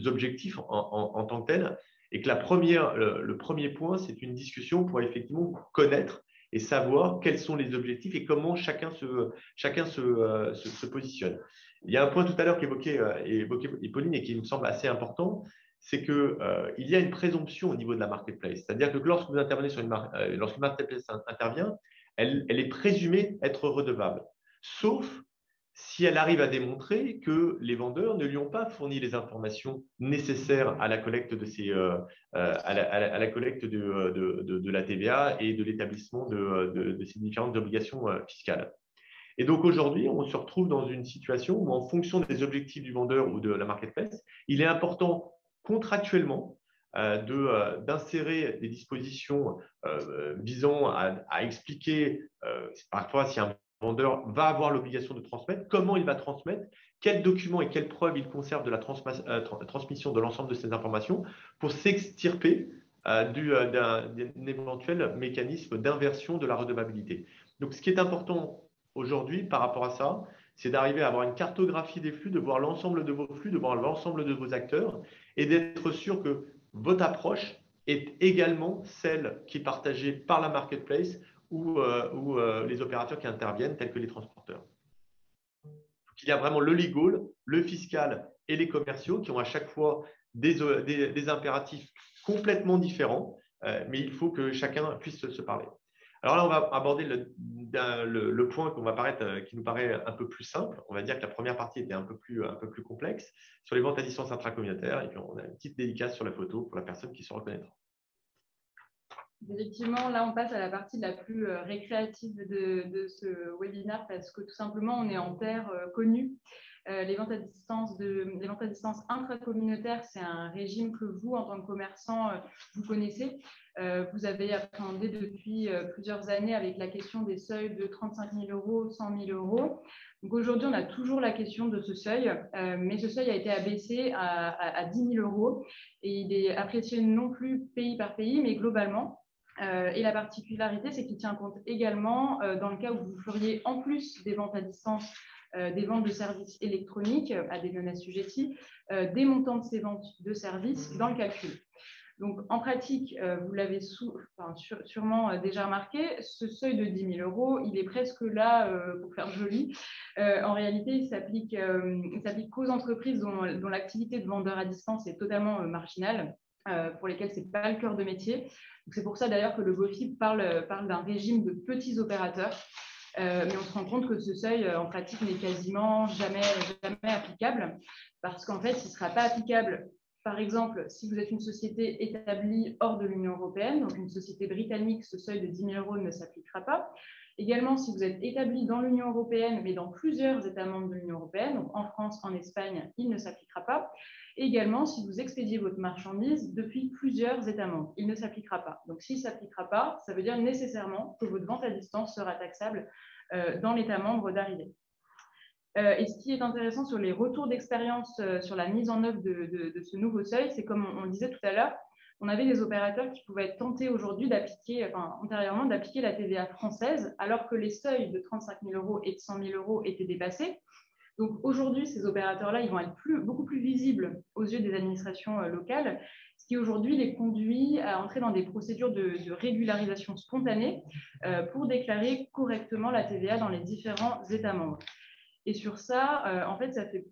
objectifs en, tant que tels. Et que la première, le premier point, c'est une discussion pour effectivement connaître et savoir quels sont les objectifs et comment chacun se, chacun se, euh, se, positionne. Il y a un point tout à l'heure qu'évoquait euh, Pauline et qui me semble assez important, c'est qu'il euh, y a une présomption au niveau de la marketplace. C'est-à-dire que lorsque vous intervenez sur une, lorsque marketplace intervient, elle, elle est présumée être redevable, sauf si elle arrive à démontrer que les vendeurs ne lui ont pas fourni les informations nécessaires à la collecte de, euh, euh, la, TVA et de l'établissement de, ces différentes obligations euh, fiscales. Et donc aujourd'hui, on se retrouve dans une situation où, en fonction des objectifs du vendeur ou de la marketplace, il est important contractuellement d'insérer des dispositions visant à, à expliquer parfois si un vendeur va avoir l'obligation de transmettre, comment il va transmettre, quels documents et quelles preuves il conserve de la euh, transmission de l'ensemble de ces informations pour s'extirper euh, euh, d'un éventuel mécanisme d'inversion de la redevabilité? Donc, ce qui est important aujourd'hui par rapport à ça, c'est d'arriver à avoir une cartographie des flux, de voir l'ensemble de vos flux, de voir l'ensemble de vos acteurs et d'être sûr que votre approche est également celle qui est partagée par la marketplace ou, euh, euh, les opérateurs qui interviennent, tels que les transporteurs. il y a vraiment le legal, le fiscal et les commerciaux qui ont à chaque fois des, des, impératifs complètement différents, euh, mais il faut que chacun puisse se, parler. Alors là, on va aborder le, point qui nous paraît un peu plus simple. On va dire que la première partie était un peu plus, complexe sur les ventes à distance intracommunautaires. Et puis, on a une petite dédicace sur la photo pour la personne qui se reconnaîtra. Effectivement, là, on passe à la partie la plus euh, récréative de, ce webinaire parce que tout simplement, on est en terre euh, connue. Euh, les, ventes à distance les ventes à distance intracommunautaires, c'est un régime que vous, en tant que commerçant, vous connaissez. vous avez appréhendé depuis plusieurs années avec la question des seuils de 35 000 euros, 100 000 euros. Donc aujourd'hui, on a toujours la question de ce seuil, mais ce seuil a été abaissé à, à 10 000 euros et il est apprécié non plus pays par pays, mais globalement. Euh, et la particularité, c'est qu'il tient compte également, euh, dans le cas où vous feriez en plus des ventes à distance, euh, des ventes de services électroniques à des non assujettis, des montants de ces ventes de services dans le calcul. Donc, en pratique, vous l'avez sûrement déjà remarqué, ce seuil de 10 000 euros, il est presque là pour faire joli. en réalité, il s'applique qu'aux entreprises dont l'activité de vendeur à distance est totalement marginale pour lesquels ce n'est pas le cœur de métier. C'est pour ça d'ailleurs que le GOFIP parle, d'un régime de petits opérateurs. mais on se rend compte que ce seuil, en pratique, n'est quasiment jamais, jamais applicable, parce qu'en fait, il ne sera pas applicable par exemple, si vous êtes une société établie hors de l'Union européenne, donc une société britannique, ce seuil de 10 000 euros ne s'appliquera pas. Également, si vous êtes établi dans l'Union européenne, mais dans plusieurs États membres de l'Union européenne, donc en France, en Espagne, il ne s'appliquera pas. également, si vous expédiez votre marchandise depuis plusieurs États membres, il ne s'appliquera pas. Donc, s'il ne s'appliquera pas, ça veut dire nécessairement que votre vente à distance sera taxable euh, dans l'État membre d'arrivée. Euh, et ce qui est intéressant sur les retours d'expérience euh, sur la mise en œuvre de, ce nouveau seuil, c'est comme on, le disait tout à l'heure, on avait des opérateurs qui pouvaient être tentés aujourd'hui d'appliquer, enfin, antérieurement, d'appliquer la TVA française, alors que les seuils de 35 000 euros et de 100 000 euros étaient dépassés. Donc aujourd'hui, ces opérateurs-là, ils vont être beaucoup plus visibles aux yeux des administrations euh, locales, ce qui aujourd'hui les conduit à entrer dans des procédures de, régularisation spontanée pour déclarer correctement la TVA dans les différents États membres. Et sur ça, euh, en fait, ça fait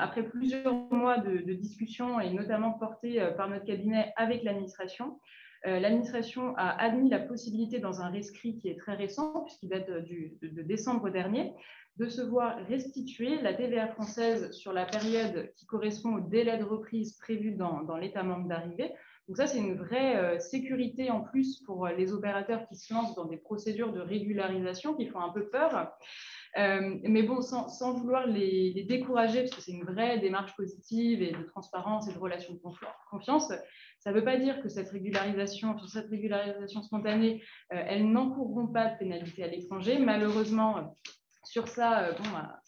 après plusieurs mois de, discussions et notamment portées euh, par notre cabinet avec l'administration, euh, l'administration a admis la possibilité dans un rescrit qui est très récent, puisqu'il date de, décembre dernier, de se voir restituer la TVA française sur la période qui correspond au délai de reprise prévu dans, l'État membre d'arrivée. Donc ça, c'est une vraie sécurité en plus pour les opérateurs qui se lancent dans des procédures de régularisation qui font un peu peur. Euh, mais bon, sans, vouloir les, décourager, parce que c'est une vraie démarche positive et de transparence et de relation de confiance, ça ne veut pas dire que cette régularisation, sur cette régularisation spontanée, euh, elles n'encourront pas de pénalité à l'étranger. Malheureusement, sur ça, euh, bah,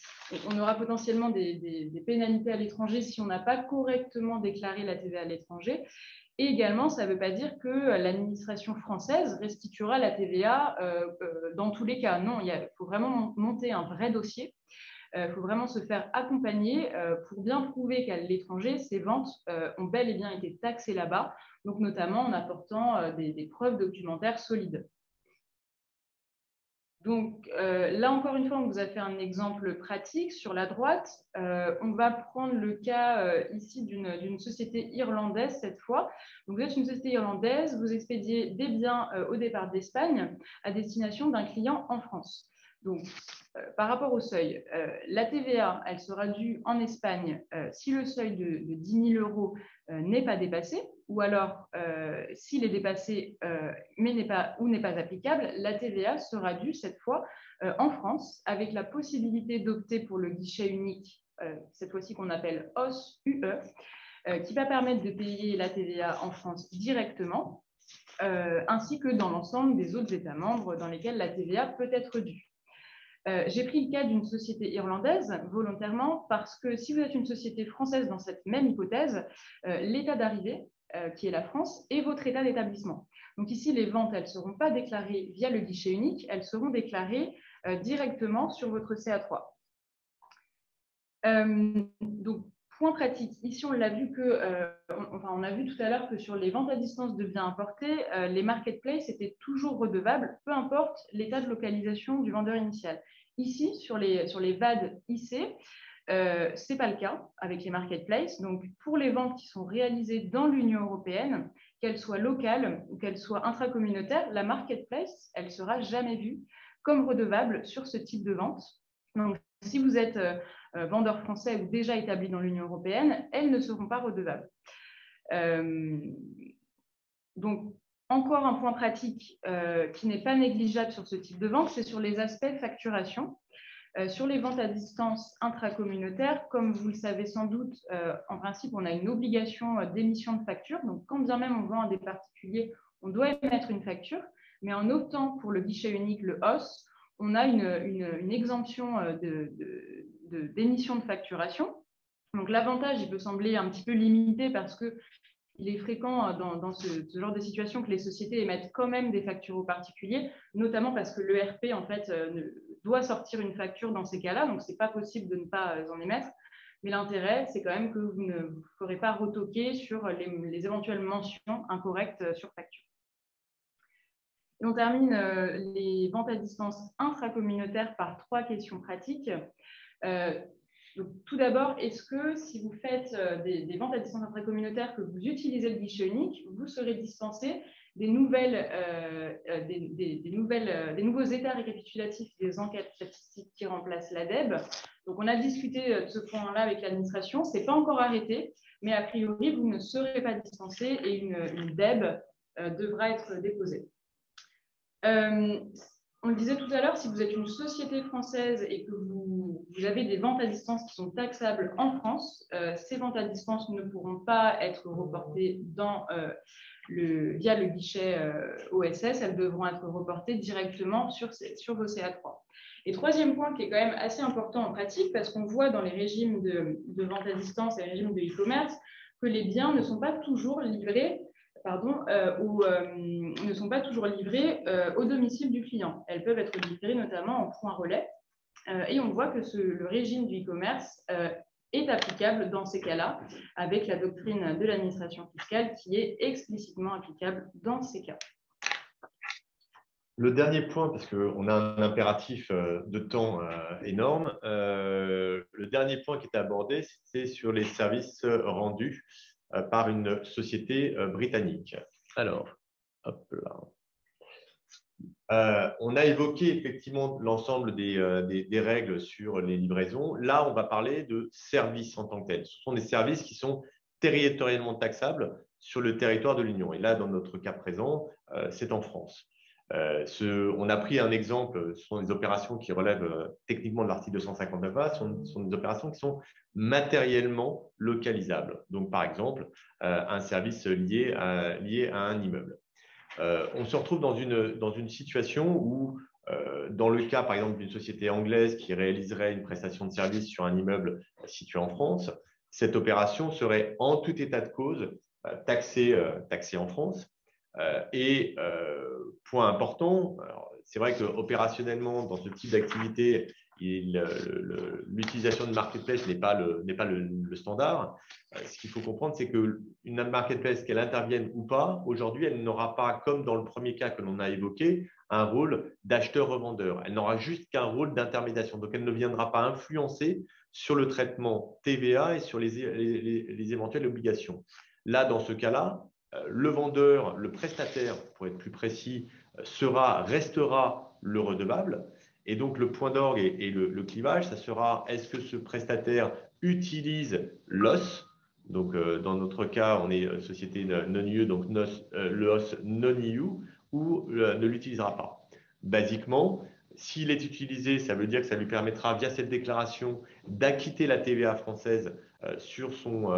on aura potentiellement des, des pénalités à l'étranger si on n'a pas correctement déclaré la TVA à l'étranger. Et également, ça ne veut pas dire que l'administration française restituera la TVA euh, euh, dans tous les cas. Non, il faut vraiment monter un vrai dossier. Il euh, faut vraiment se faire accompagner pour bien prouver qu'à l'étranger, ces ventes ont bel et bien été taxées là-bas, donc notamment en apportant des preuves documentaires solides. Donc euh, là, encore une fois, on vous a fait un exemple pratique. Sur la droite, euh, on va prendre le cas euh, ici d'une société irlandaise cette fois. Vous êtes une société irlandaise, vous expédiez des biens au départ d'Espagne à destination d'un client en France. Donc, par rapport au seuil, la TVA, elle sera due en Espagne si le seuil de, de 10 000 euros n'est pas dépassé ou alors euh, s'il est dépassé euh, mais n'est pas ou n'est pas applicable, la TVA sera due cette fois euh, en France avec la possibilité d'opter pour le guichet unique, cette fois-ci qu'on appelle OS-UE, qui va permettre de payer la TVA en France directement, ainsi que dans l'ensemble des autres États membres dans lesquels la TVA peut être due. J'ai pris le cas d'une société irlandaise volontairement parce que si vous êtes une société française dans cette même hypothèse, l'état d'arrivée euh, qui est la France, et votre état d'établissement. Donc ici, les ventes, elles ne seront pas déclarées via le guichet unique, elles seront déclarées euh, directement sur votre CA3. Euh, donc, point pratique, ici, on l'a vu que, enfin, on a vu tout à l'heure que sur les ventes à distance de biens importés, les marketplaces étaient toujours redevables, peu importe l'état de localisation du vendeur initial. Ici, sur les, sur les VAD IC, euh, ce n'est pas le cas avec les marketplaces. Donc, pour les ventes qui sont réalisées dans l'Union européenne, qu'elles soient locales ou qu'elles soient intracommunautaires, la marketplace, elle sera jamais vue comme redevable sur ce type de vente. Donc, si vous êtes euh, euh, vendeur français ou déjà établi dans l'Union européenne, elles ne seront pas redevables. donc, encore un point pratique qui n'est pas négligeable sur ce type de vente, c'est sur les aspects facturation. Euh, sur les ventes à distance intracommunautaires, comme vous le savez sans doute, euh, en principe, on a une obligation euh, d'émission de facture. Donc, quand bien même on vend à des particuliers, on doit émettre une facture. Mais en optant pour le guichet unique, le HOS, on a une, exemption de, de, facturation. Donc, l'avantage, il peut sembler un petit peu limité parce que il est fréquent dans, ce, genre de situation que les sociétés émettent quand même des factures aux particuliers, notamment parce que l'ERP en fait ne, doit sortir une facture dans ces cas-là, donc ce n'est pas possible de ne pas en émettre. Mais l'intérêt, c'est quand même que vous ne vous ferez pas retoquer sur les, éventuelles mentions incorrectes sur facture. On termine euh, les ventes à distance intracommunautaires par trois questions pratiques. Euh, tout d'abord, est-ce que si vous faites des, des, ventes à distance intracommunautaires, que vous utilisez le guichet unique, vous serez dispensé des, nouvelles, des, des, nouvelles, des nouveaux états récapitulatifs des enquêtes statistiques qui remplacent l'ADEB Donc, on a discuté de ce point-là avec l'administration. Ce n'est pas encore arrêté, mais a priori, vous ne serez pas dispensé et une, une DEB devra être déposée. Euh, on le disait tout à l'heure, si vous êtes une société française et que vous, avez des ventes à distance qui sont taxables en France, euh, ces ventes à distance ne pourront pas être reportées euh, via le guichet OSS, elles devront être reportées directement sur, vos CA3. Et troisième point qui est quand même assez important en pratique, parce qu'on voit dans les régimes de, vente à distance et les régimes de e-commerce que les biens ne sont pas toujours livrés pardon, euh, ou euh, ne sont pas toujours livrées euh, au domicile du client. Elles peuvent être livrées notamment en point relais. Et on voit que le régime du e-commerce est applicable dans ces cas-là, avec la doctrine de l'administration fiscale qui est explicitement applicable dans ces cas. Le dernier point, parce qu'on a un impératif de temps énorme, le dernier point qui est abordé, c'est sur les services rendus. Euh, par une société euh, britannique. Alors, hop là. Euh, on a évoqué effectivement l'ensemble des, règles sur les livraisons. Là, on va parler de services en tant que tels. Ce sont des services qui sont territorialement taxables sur le territoire de l'Union. Et là, dans notre cas présent, c'est en France. Ce, on a pris un exemple, ce sont des opérations qui relèvent techniquement de l'article 259A, ce sont, des opérations qui sont matériellement localisables. Donc, par exemple, euh, un service lié à un immeuble. Euh, on se retrouve dans une, dans une situation où, euh, dans le cas, par exemple, d'une société anglaise qui réaliserait une prestation de service sur un immeuble situé en France, cette opération serait en tout état de cause taxée, taxée en France. et point important, c'est vrai que opérationnellement, dans ce type d'activité, l'utilisation de marketplace n'est pas, le, standard. Euh, ce qu'il faut comprendre, c'est qu'une marketplace, qu'elle intervienne ou pas, aujourd'hui, elle n'aura pas, comme dans le premier cas que l'on a évoqué, un rôle d'acheteur-revendeur. Elle n'aura juste qu'un rôle d'intermédiation. Donc, elle ne viendra pas influencer sur le traitement TVA et sur les, les éventuelles obligations. Là, dans ce cas-là, euh, le vendeur, le prestataire, pour être plus précis, euh, sera, restera le redevable et donc, le point d'orgue et, le, clivage, ça sera est-ce que ce prestataire utilise l'os? Donc, euh, dans notre cas, on est société non-IE, donc euh, l'os non-IU, ou euh, ne l'utilisera pas. Basiquement, s'il est utilisé, ça veut dire que ça lui permettra, via cette déclaration, d'acquitter la TVA française sur, son,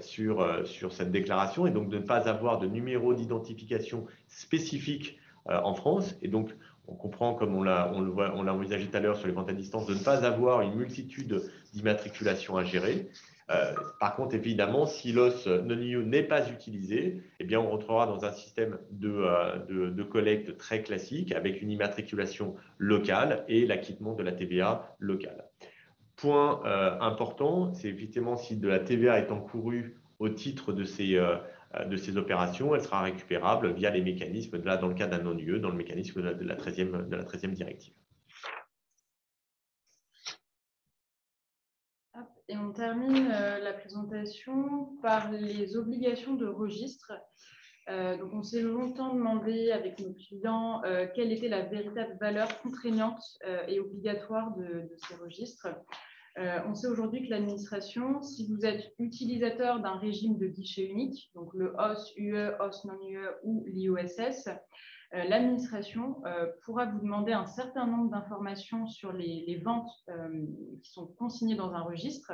sur, sur cette déclaration et donc de ne pas avoir de numéro d'identification spécifique en France. Et donc, on comprend, comme on l'a on envisagé tout à l'heure sur les ventes à distance, de ne pas avoir une multitude d'immatriculations à gérer. Euh, par contre, évidemment, si l'os non n'est pas utilisé, eh bien, on rentrera dans un système euh, de, collecte très classique avec une immatriculation locale et l'acquittement de la TVA locale. Point euh, important, c'est effectivement si de la TVA est encourue au titre de ces, de ces opérations, elle sera récupérable via les mécanismes, là, dans le cas d'un non-UE, dans le mécanisme de la, 13e, de la 13e directive. Et on termine euh, la présentation par les obligations de registre. Euh, donc on s'est longtemps demandé avec nos clients quelle était la véritable valeur contraignante et obligatoire de ces registres. Euh, on sait aujourd'hui que l'administration, si vous êtes utilisateur d'un régime de guichet unique, donc le OS UE, OS non-UE ou l'IOSS, euh, l'administration euh, pourra vous demander un certain nombre d'informations sur les, ventes qui sont consignées dans un registre.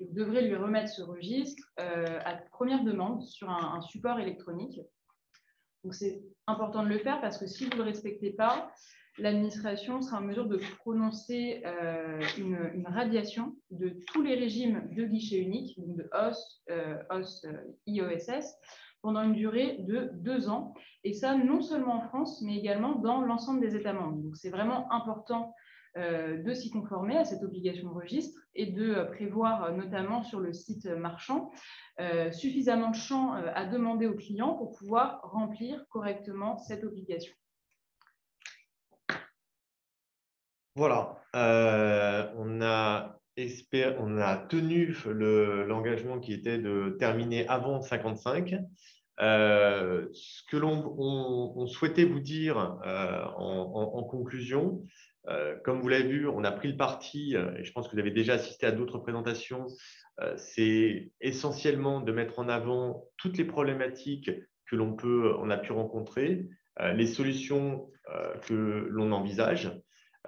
Et vous devrez lui remettre ce registre à première demande sur un, un support électronique. Donc c'est important de le faire parce que si vous ne le respectez pas, l'administration sera en mesure de prononcer euh, une, radiation de tous les régimes de guichet unique, donc de OS, euh, OS euh, IOSS, pendant une durée de deux ans. Et ça, non seulement en France, mais également dans l'ensemble des États membres. Donc, c'est vraiment important de s'y conformer à cette obligation de registre et de prévoir, notamment sur le site marchand, suffisamment de champs à demander aux clients pour pouvoir remplir correctement cette obligation. Voilà, euh, on a on a tenu l'engagement qui était de terminer avant 55. Euh, ce que l'on souhaitait vous dire en, conclusion, comme vous l'avez vu, on a pris le parti, et je pense que vous avez déjà assisté à d'autres présentations, c'est essentiellement de mettre en avant toutes les problématiques que l'on peut, on a pu rencontrer, les solutions que l'on envisage.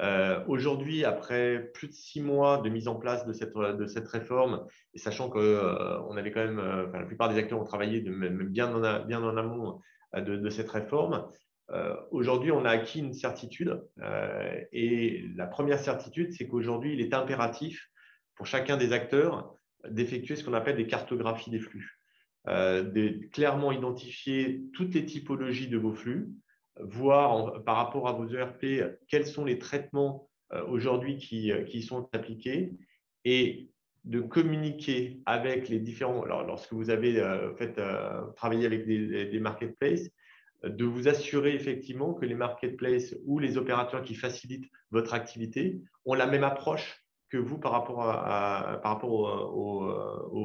Euh, aujourd'hui, après plus de six mois de mise en place de cette, de cette réforme, et sachant qu'on euh, avait quand même, euh, la plupart des acteurs ont travaillé de, même bien, en, bien en amont de, de cette réforme, aujourd'hui, on a acquis une certitude. et la première certitude, c'est qu'aujourd'hui, il est impératif pour chacun des acteurs d'effectuer ce qu'on appelle des cartographies des flux, de clairement identifier toutes les typologies de vos flux, voir par rapport à vos ERP quels sont les traitements euh, aujourd'hui qui, euh, qui, sont appliqués et de communiquer avec les différents. Alors, lorsque vous avez euh, fait, travaillé avec des, marketplaces, de vous assurer effectivement que les marketplaces ou les opérateurs qui facilitent votre activité ont la même approche que vous par rapport, à, par rapport au,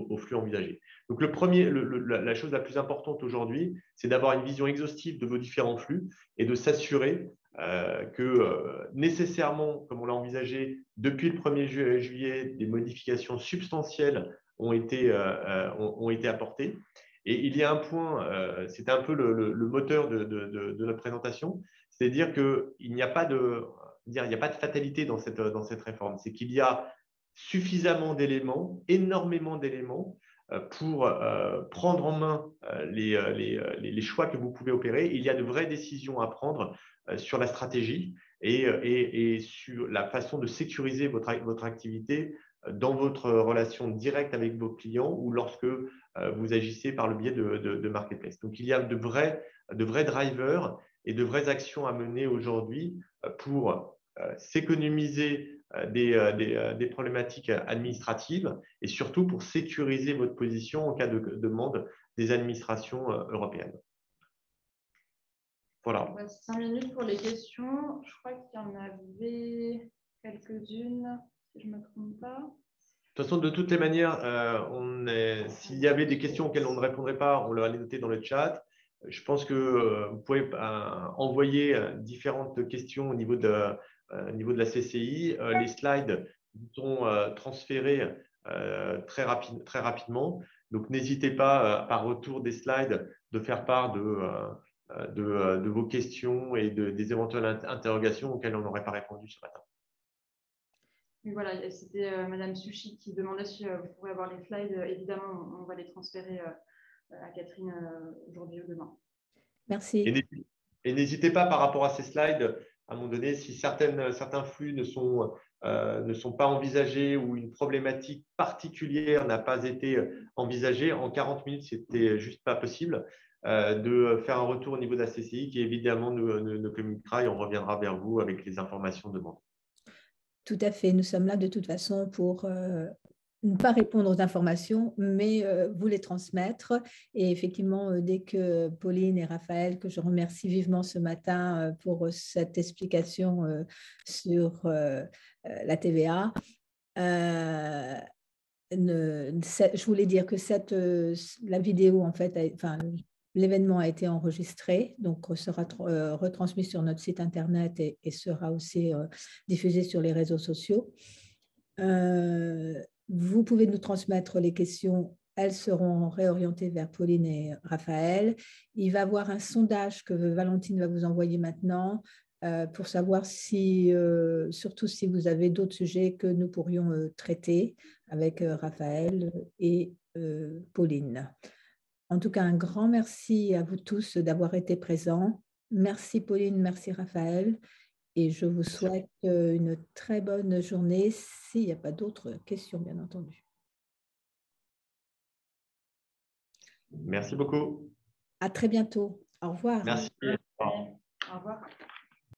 au, flux envisagé. Donc, le premier, la chose la plus importante aujourd'hui, c'est d'avoir une vision exhaustive de vos différents flux et de s'assurer euh, que euh, nécessairement, comme on l'a envisagé, depuis le 1er juillet, des modifications substantielles ont été, euh, ont, été apportées. Et il y a un point, c'était un peu le, moteur de, de, de, notre présentation, c'est-à-dire qu'il n'y a pas de, dire il n'y a pas de fatalité dans cette, dans cette réforme. C'est qu'il y a suffisamment d'éléments, énormément d'éléments euh, pour euh, prendre en main euh, les, les, les, choix que vous pouvez opérer. Il y a de vraies décisions à prendre sur la stratégie et, et, et, sur la façon de sécuriser votre, votre activité dans votre relation directe avec vos clients ou lorsque vous agissez par le biais de, de, marketplace. Donc, il y a de vrais, de vrais drivers et de vraies actions à mener aujourd'hui pour euh, s'économiser euh, euh, des, problématiques administratives et surtout pour sécuriser votre position en cas de demande des administrations européennes. Voilà. Cinq minutes pour les questions. Je crois qu'il y en avait quelques-unes, si je ne me trompe pas. De toute façon, de toutes les manières, s'il y avait des questions auxquelles on ne répondrait pas, on les noter dans le chat. Je pense que vous pouvez envoyer différentes questions au niveau de, euh, la CCI. Euh, les slides sont euh, transférés très, rapide, très rapidement. Donc, n'hésitez pas, par retour des slides, de faire part de, vos questions et de, des éventuelles interrogations auxquelles on n'aurait pas répondu ce matin. voilà, c'était Madame Sushi qui demandait si vous pouvez avoir les slides. Évidemment, on va les transférer à Catherine aujourd'hui ou demain. Merci. Et n'hésitez pas par rapport à ces slides à un moment donné, si certaines, certains flux ne sont, euh, ne sont pas envisagés ou une problématique particulière n'a pas été envisagée, en 40 minutes, c'était juste pas possible. Euh, de faire un retour au niveau de la CCI qui évidemment nous, nous, communiquera et on reviendra vers vous avec les informations demandées. Tout à fait. Nous sommes là de toute façon pour euh, ne pas répondre aux informations, mais euh, vous les transmettre. Et effectivement, euh, dès que Pauline et Raphaël, que je remercie vivement ce matin euh, pour cette explication sur la TVA, je voulais dire que cette, la vidéo, en fait, l'événement a été enregistré, donc sera retransmis sur notre site internet et, et sera aussi diffusé sur les réseaux sociaux. Vous pouvez nous transmettre les questions. Elles seront réorientées vers Pauline et Raphaël. Il va y avoir un sondage que Valentine va vous envoyer maintenant euh, pour savoir si, euh, surtout si vous avez d'autres sujets que nous pourrions euh, traiter avec Raphaël et Pauline. En tout cas, un grand merci à vous tous d'avoir été présents. Merci Pauline, merci Raphaël. Et je vous souhaite euh, une très bonne journée s'il n'y a pas d'autres questions, bien entendu. Merci beaucoup. À très bientôt. Au revoir. Merci. Au revoir.